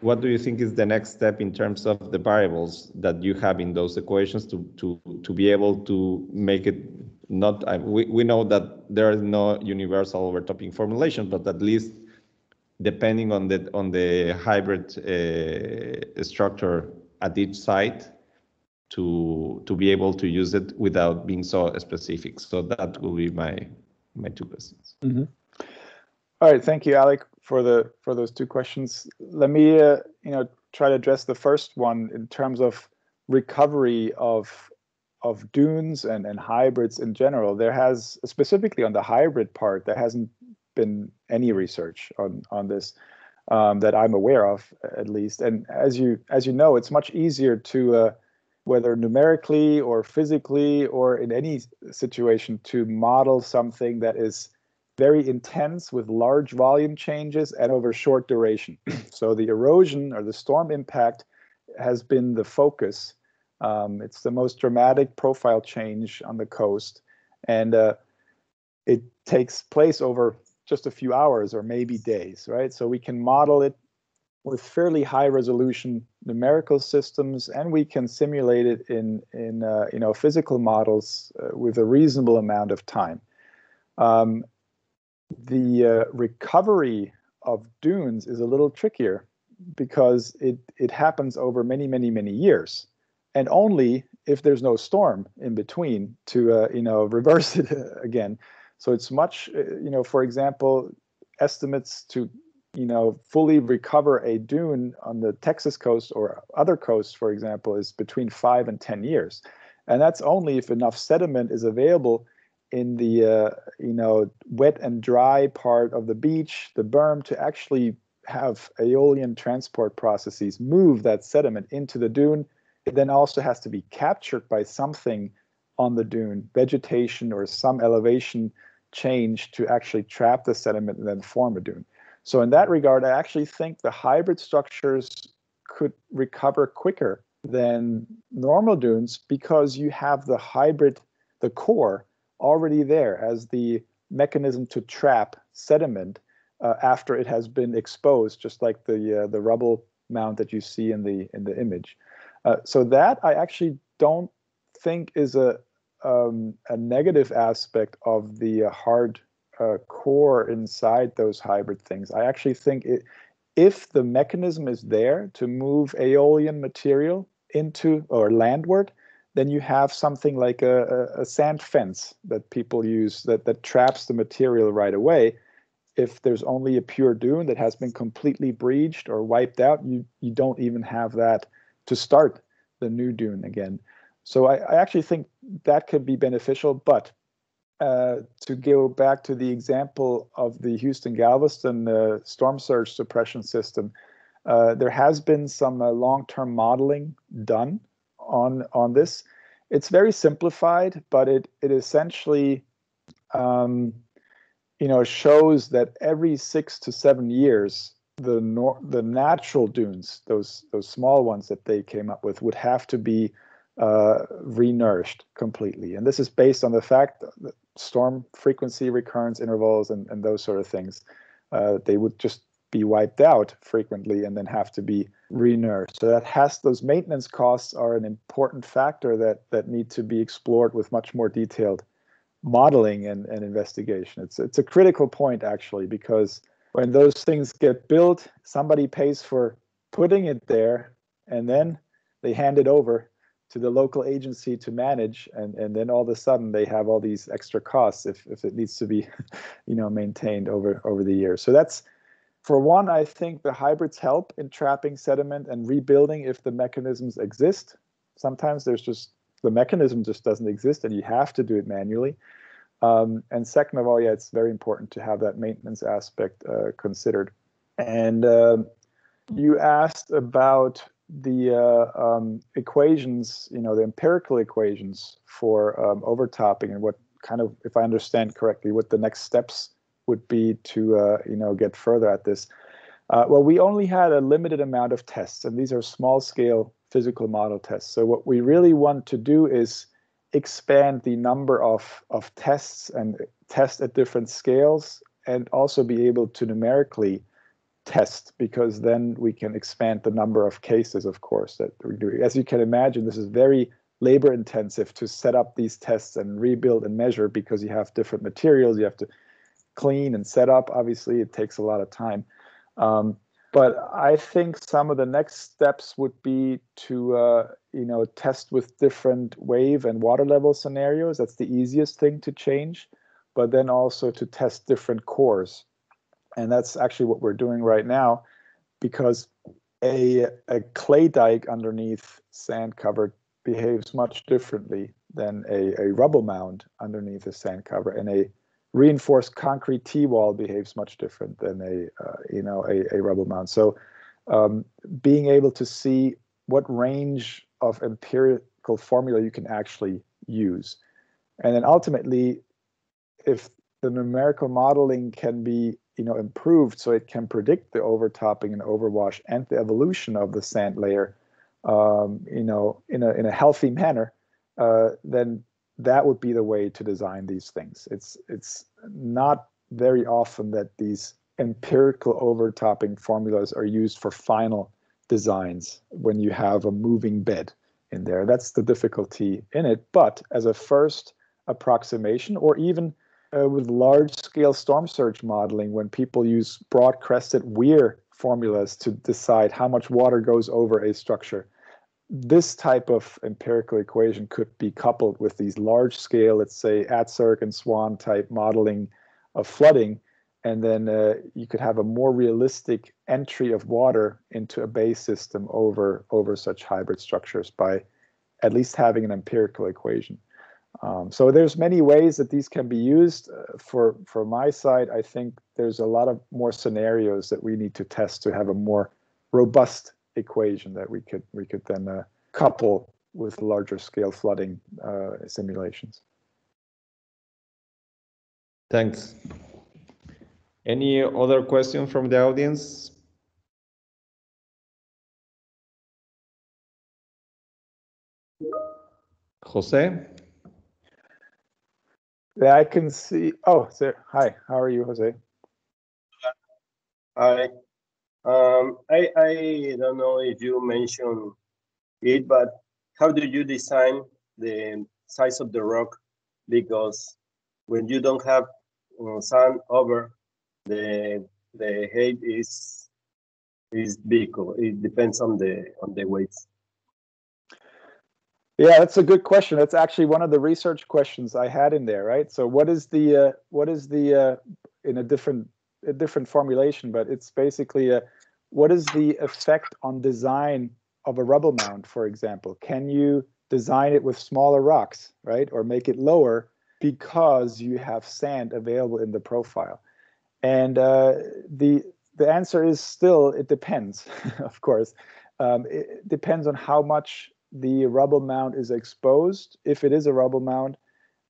Speaker 1: What do you think is the next step in terms of the variables that you have in those equations to, to, to be able to make it not, we, we know that there is no universal overtopping formulation, but at least depending on the on the hybrid uh, structure at each site to to be able to use it without being so specific. So that will be my my two questions.
Speaker 2: Mm -hmm. All right, thank you, Alec, for the for those two questions. Let me uh, you know try to address the first one in terms of recovery of of dunes and, and hybrids in general. There has specifically on the hybrid part, there hasn't been any research on on this um, that I'm aware of, at least. And as you as you know, it's much easier to uh, whether numerically or physically or in any situation to model something that is very intense with large volume changes and over short duration. so the erosion or the storm impact has been the focus. Um, it's the most dramatic profile change on the coast, and uh, it takes place over just a few hours or maybe days, right? So we can model it with fairly high resolution numerical systems, and we can simulate it in in uh, you know physical models uh, with a reasonable amount of time. Um, the uh, recovery of dunes is a little trickier because it it happens over many many many years, and only if there's no storm in between to uh, you know reverse it again. So it's much uh, you know for example estimates to you know fully recover a dune on the Texas coast or other coasts for example is between 5 and 10 years. And that's only if enough sediment is available in the uh, you know wet and dry part of the beach, the berm to actually have aeolian transport processes move that sediment into the dune it then also has to be captured by something on the dune, vegetation or some elevation change to actually trap the sediment and then form a dune. So in that regard, I actually think the hybrid structures could recover quicker than normal dunes because you have the hybrid, the core already there as the mechanism to trap sediment uh, after it has been exposed, just like the uh, the rubble mound that you see in the in the image. Uh, so that I actually don't think is a um, a negative aspect of the uh, hard uh, core inside those hybrid things. I actually think it, if the mechanism is there to move aeolian material into or landward, then you have something like a, a, a sand fence that people use that that traps the material right away. If there's only a pure dune that has been completely breached or wiped out, you you don't even have that to start the new dune again. So I, I actually think that could be beneficial. But uh, to go back to the example of the Houston Galveston uh, storm surge suppression system, uh, there has been some uh, long-term modeling done on on this. It's very simplified, but it it essentially um, you know shows that every six to seven years the nor- the natural dunes, those those small ones that they came up with, would have to be uh, renourished completely. And this is based on the fact that storm frequency, recurrence intervals, and, and those sort of things. Uh, they would just be wiped out frequently and then have to be renourished. So that has those maintenance costs are an important factor that that need to be explored with much more detailed modeling and, and investigation. It's it's a critical point actually because when those things get built, somebody pays for putting it there, and then they hand it over to the local agency to manage, and, and then all of a sudden they have all these extra costs if, if it needs to be, you know, maintained over over the years. So that's for one, I think the hybrids help in trapping sediment and rebuilding if the mechanisms exist. Sometimes there's just the mechanism just doesn't exist and you have to do it manually. Um, and second of all, yeah, it's very important to have that maintenance aspect uh, considered. And uh, you asked about the uh, um, equations, you know, the empirical equations for um, overtopping and what kind of, if I understand correctly, what the next steps would be to, uh, you know, get further at this. Uh, well, we only had a limited amount of tests, and these are small scale physical model tests. So what we really want to do is expand the number of, of tests and test at different scales and also be able to numerically test because then we can expand the number of cases of course that we're doing as you can imagine this is very labor intensive to set up these tests and rebuild and measure because you have different materials you have to clean and set up. Obviously it takes a lot of time. Um, but I think some of the next steps would be to uh, you know test with different wave and water level scenarios. That's the easiest thing to change, but then also to test different cores, and that's actually what we're doing right now, because a a clay dike underneath sand cover behaves much differently than a, a rubble mound underneath a sand cover, and a reinforced concrete T-wall behaves much different than a uh, you know a, a rubble mound. So um, being able to see what range of empirical formula you can actually use, and then ultimately, if the numerical modeling can be you know improved so it can predict the overtopping and overwash and the evolution of the sand layer um, you know in a in a healthy manner uh, then that would be the way to design these things. It's it's not very often that these empirical overtopping formulas are used for final designs when you have a moving bed in there. That's the difficulty in it. But as a first approximation, or even uh, with large scale storm surge modeling, when people use broad crested weir formulas to decide how much water goes over a structure. This type of empirical equation could be coupled with these large scale, let's say ADCIRC and SWAN type modeling of flooding, and then uh, you could have a more realistic entry of water into a bay system over over such hybrid structures by at least having an empirical equation. Um, so there's many ways that these can be used. Uh, for for my side, I think there's a lot of more scenarios that we need to test to have a more robust equation that we could we could then uh, couple with larger scale flooding uh, simulations.
Speaker 1: Thanks. Any other question from the audience? Jose?
Speaker 2: Yeah, I can see. Oh, sir. Hi, how are you, Jose?
Speaker 4: Hi. Um, I, I don't know if you mentioned it, but how do you design the size of the rock? Because when you don't have uh, sun over, the the height is is big. It depends on the on the weights.
Speaker 2: Yeah, that's a good question. That's actually one of the research questions I had in there, right? So what is the uh, what is the uh, in a different a different formulation, but it's basically a, what is the effect on design of a rubble mound, for example? Can you design it with smaller rocks, right, or make it lower because you have sand available in the profile? And uh, the the answer is still it depends, of course. Um, it depends on how much the rubble mound is exposed. If it is a rubble mound,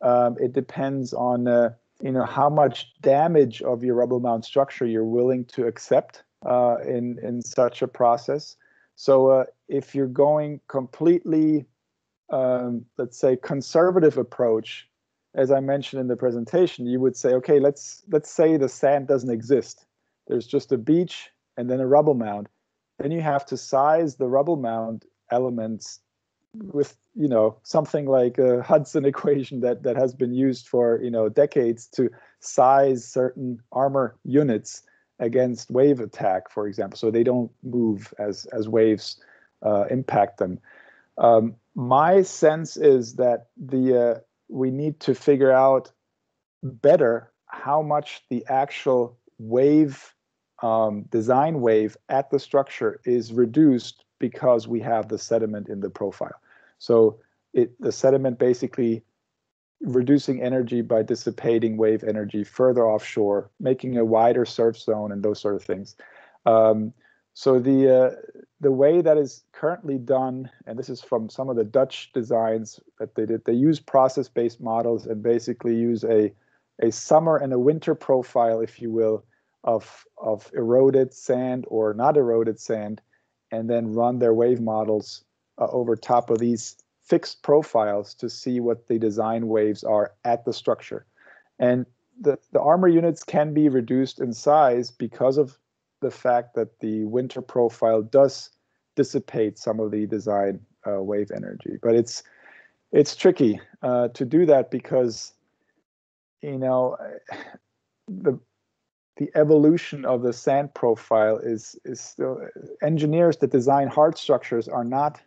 Speaker 2: um, it depends on uh, you know how much damage of your rubble mound structure you're willing to accept uh, in in such a process. So uh, if you're going completely, um, let's say, conservative approach, as I mentioned in the presentation, you would say, okay, let's let's say the sand doesn't exist. There's just a beach and then a rubble mound. Then you have to size the rubble mound elements with you know something like a Hudson equation that that has been used for you know decades to size certain armor units against wave attack, for example, so they don't move as as waves uh, impact them. Um, my sense is that the uh, we need to figure out better how much the actual wave um, design wave at the structure is reduced because we have the sediment in the profile. So it, the sediment basically reducing energy by dissipating wave energy further offshore, making a wider surf zone and those sort of things. Um, so the uh, the way that is currently done, and this is from some of the Dutch designs that they did, they use process-based models and basically use a a summer and a winter profile, if you will, of of eroded sand or not eroded sand, and then run their wave models uh, over top of these fixed profiles to see what the design waves are at the structure. And the, the armor units can be reduced in size because of the fact that the winter profile does dissipate some of the design uh, wave energy. But it's it's tricky uh, to do that because you know the the evolution of the sand profile is is still engineers that design hard structures are not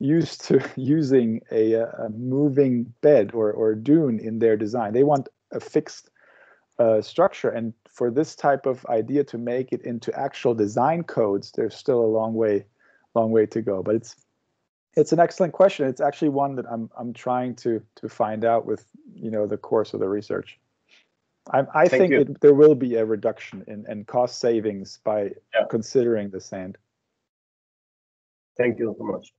Speaker 2: used to using a, a moving bed or, or dune in their design. They want a fixed uh, structure. And for this type of idea to make it into actual design codes, there's still a long way, long way to go. But it's it's an excellent question. It's actually one that I'm I'm trying to to find out with you know the course of the research. I, I think it, there will be a reduction in, in cost savings by yeah. considering the sand.
Speaker 4: Thank you so much.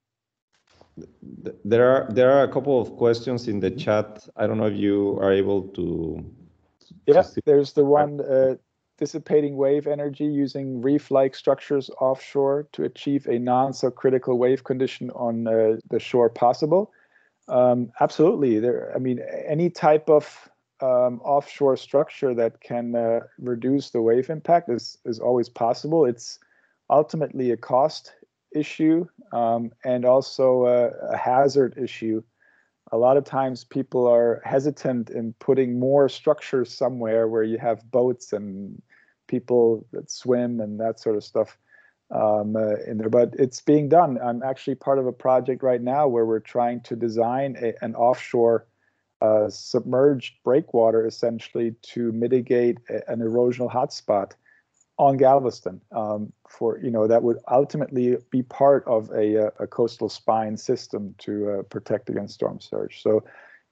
Speaker 1: There are there are a couple of questions in the chat. I don't know if you are able to.
Speaker 2: Yeah, there's the one uh, dissipating wave energy using reef-like structures offshore to achieve a non-so-critical wave condition on uh, the shore possible. Um, absolutely, there. I mean, any type of um, offshore structure that can uh, reduce the wave impact is is always possible. It's ultimately a cost issue um, and also a, a, hazard issue. A lot of times people are hesitant in putting more structures somewhere where you have boats and people that swim and that sort of stuff um, uh, in there. But it's being done. I'm actually part of a project right now where we're trying to design a, an offshore uh, submerged breakwater essentially to mitigate a, an erosional hotspot on Galveston. Um, for you know that would ultimately be part of a, a coastal spine system to uh, protect against storm surge. So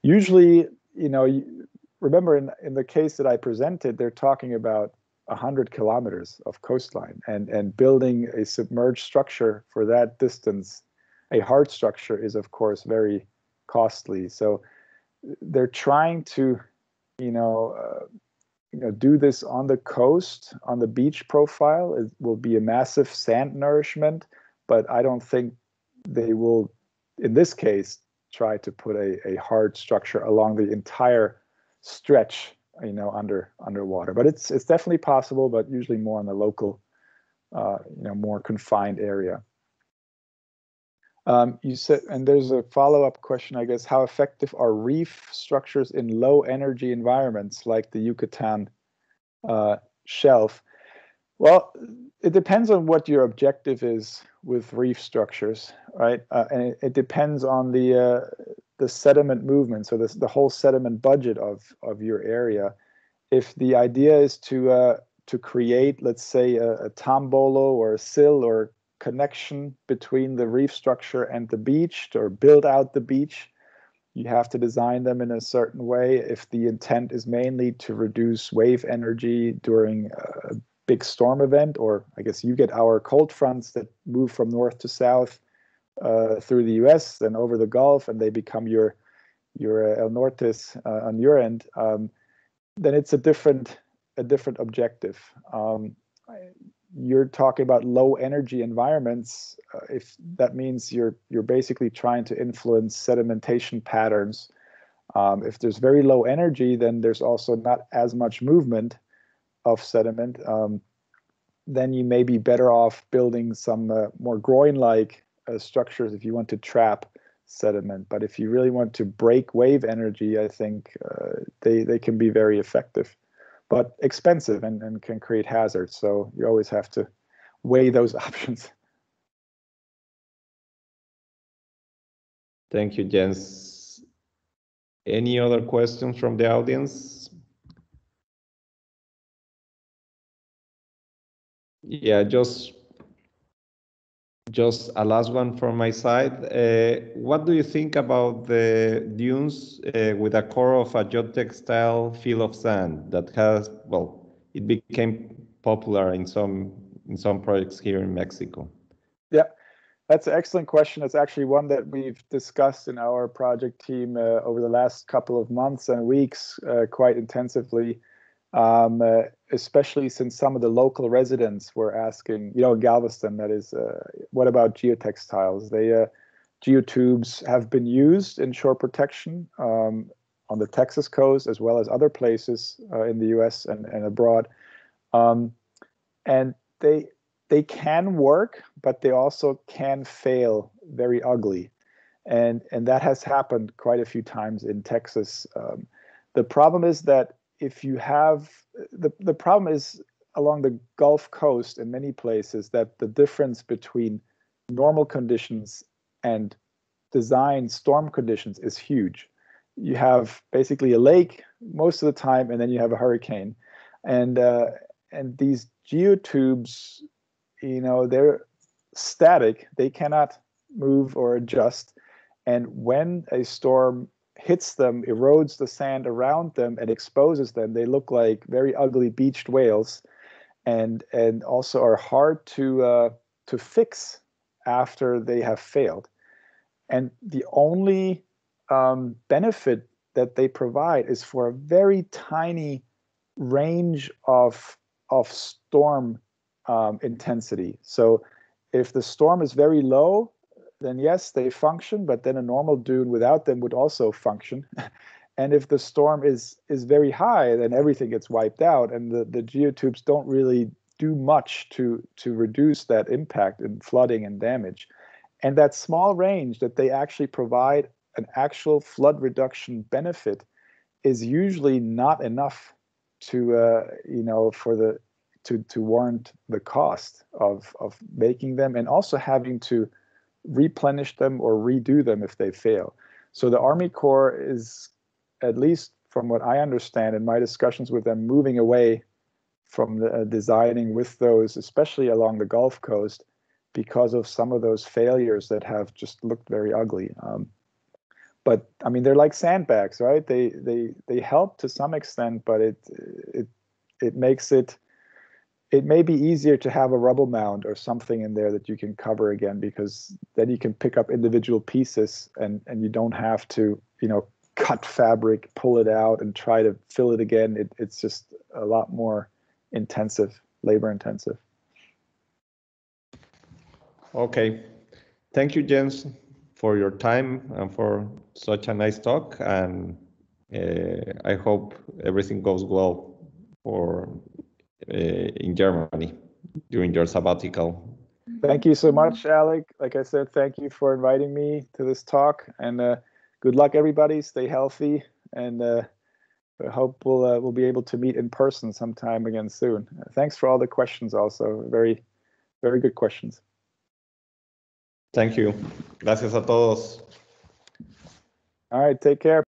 Speaker 2: usually, you know, remember in in the case that I presented, they're talking about 100 kilometers of coastline and and building a submerged structure for that distance a hard structure is of course very costly so they're trying to you know uh, you know do this on the coast on the beach profile it will be a massive sand nourishment but i don't think they will in this case try to put a, a hard structure along the entire stretch you know under underwater. But it's it's definitely possible but usually more on the local uh, you know more confined area um, you said and there's a follow-up question i guess how effective are reef structures in low energy environments like the yucatan uh, shelf well it depends on what your objective is with reef structures right uh, and it, it, depends on the uh, the sediment movement, so this, the whole sediment budget of of your area. If the idea is to uh, to create, let's say, a, a tombolo or a sill or connection between the reef structure and the beach, or build out the beach, you have to design them in a certain way. If the intent is mainly to reduce wave energy during a big storm event, or I guess you get our cold fronts that move from north to south uh, through the U.S. and over the Gulf, and they become your your uh, El Nortes uh, on your end, um, then it's a different a different objective. Um, you're talking about low energy environments. Uh, if that means you're you're basically trying to influence sedimentation patterns. Um, if there's very low energy, then there's also not as much movement of sediment. Um, then you may be better off building some uh, more groin-like uh, structures if you want to trap sediment. But if you really want to break wave energy, I think uh, they they can be very effective, but expensive and, and can create hazards. So you always have to weigh those options.
Speaker 1: Thank you, Jens. Any other questions from the audience? Yeah, just just a last one from my side. Uh, what do you think about the dunes uh, with a core of a geotextile field of sand that has, well, it became popular in some in some projects here in Mexico?
Speaker 2: Yeah, that's an excellent question. It's actually one that we've discussed in our project team uh, over the last couple of months and weeks uh, quite intensively um, uh, especially since some of the local residents were asking, you know, Galveston, that is, uh, what about geotextiles? They uh, geotubes have been used in shore protection um, on the Texas coast as well as other places uh, in the U.S. and, and abroad, um, and they they can work, but they also can fail very ugly, and and that has happened quite a few times in Texas. Um, the problem is that if you have the the problem is along the Gulf Coast in many places that the difference between normal conditions and design storm conditions is huge. You have basically a lake most of the time, and then you have a hurricane, and uh, and these geotubes, you know, they're static; they cannot move or adjust. And when a storm hits them, erodes the sand around them, and exposes them. They look like very ugly beached whales, and and also are hard to uh, to fix after they have failed. And the only um, benefit that they provide is for a very tiny range of of storm um, intensity. So if the storm is very low, then yes, they function, but then a normal dune without them would also function. and if the storm is is very high, then everything gets wiped out, and the, the geotubes don't really do much to to reduce that impact in flooding and damage. And that small range that they actually provide an actual flood reduction benefit is usually not enough to uh, you know for the to to warrant the cost of of making them and also having to replenish them or redo them if they fail. So the Army Corps is, at least from what I understand in my discussions with them, moving away from the, uh, designing with those, especially along the Gulf Coast, because of some of those failures that have just looked very ugly. Um, but I mean, they're like sandbags, right? They they they help to some extent, but it it it makes it it may be easier to have a rubble mound or something in there that you can cover again because then you can pick up individual pieces and and you don't have to you know cut fabric pull it out and try to fill it again. It, it's just a lot more intensive labor intensive.
Speaker 1: Okay. Thank you jens for your time and for such a nice talk. And uh, i hope everything goes well for in Germany during your sabbatical.
Speaker 2: Thank you so much, Alec. Like I said, thank you for inviting me to this talk, and uh, good luck, everybody. Stay healthy, and uh, I hope we'll uh, we'll be able to meet in person sometime again soon. Thanks for all the questions. Also, very very good questions.
Speaker 1: Thank you. Gracias a todos.
Speaker 2: All right, take care.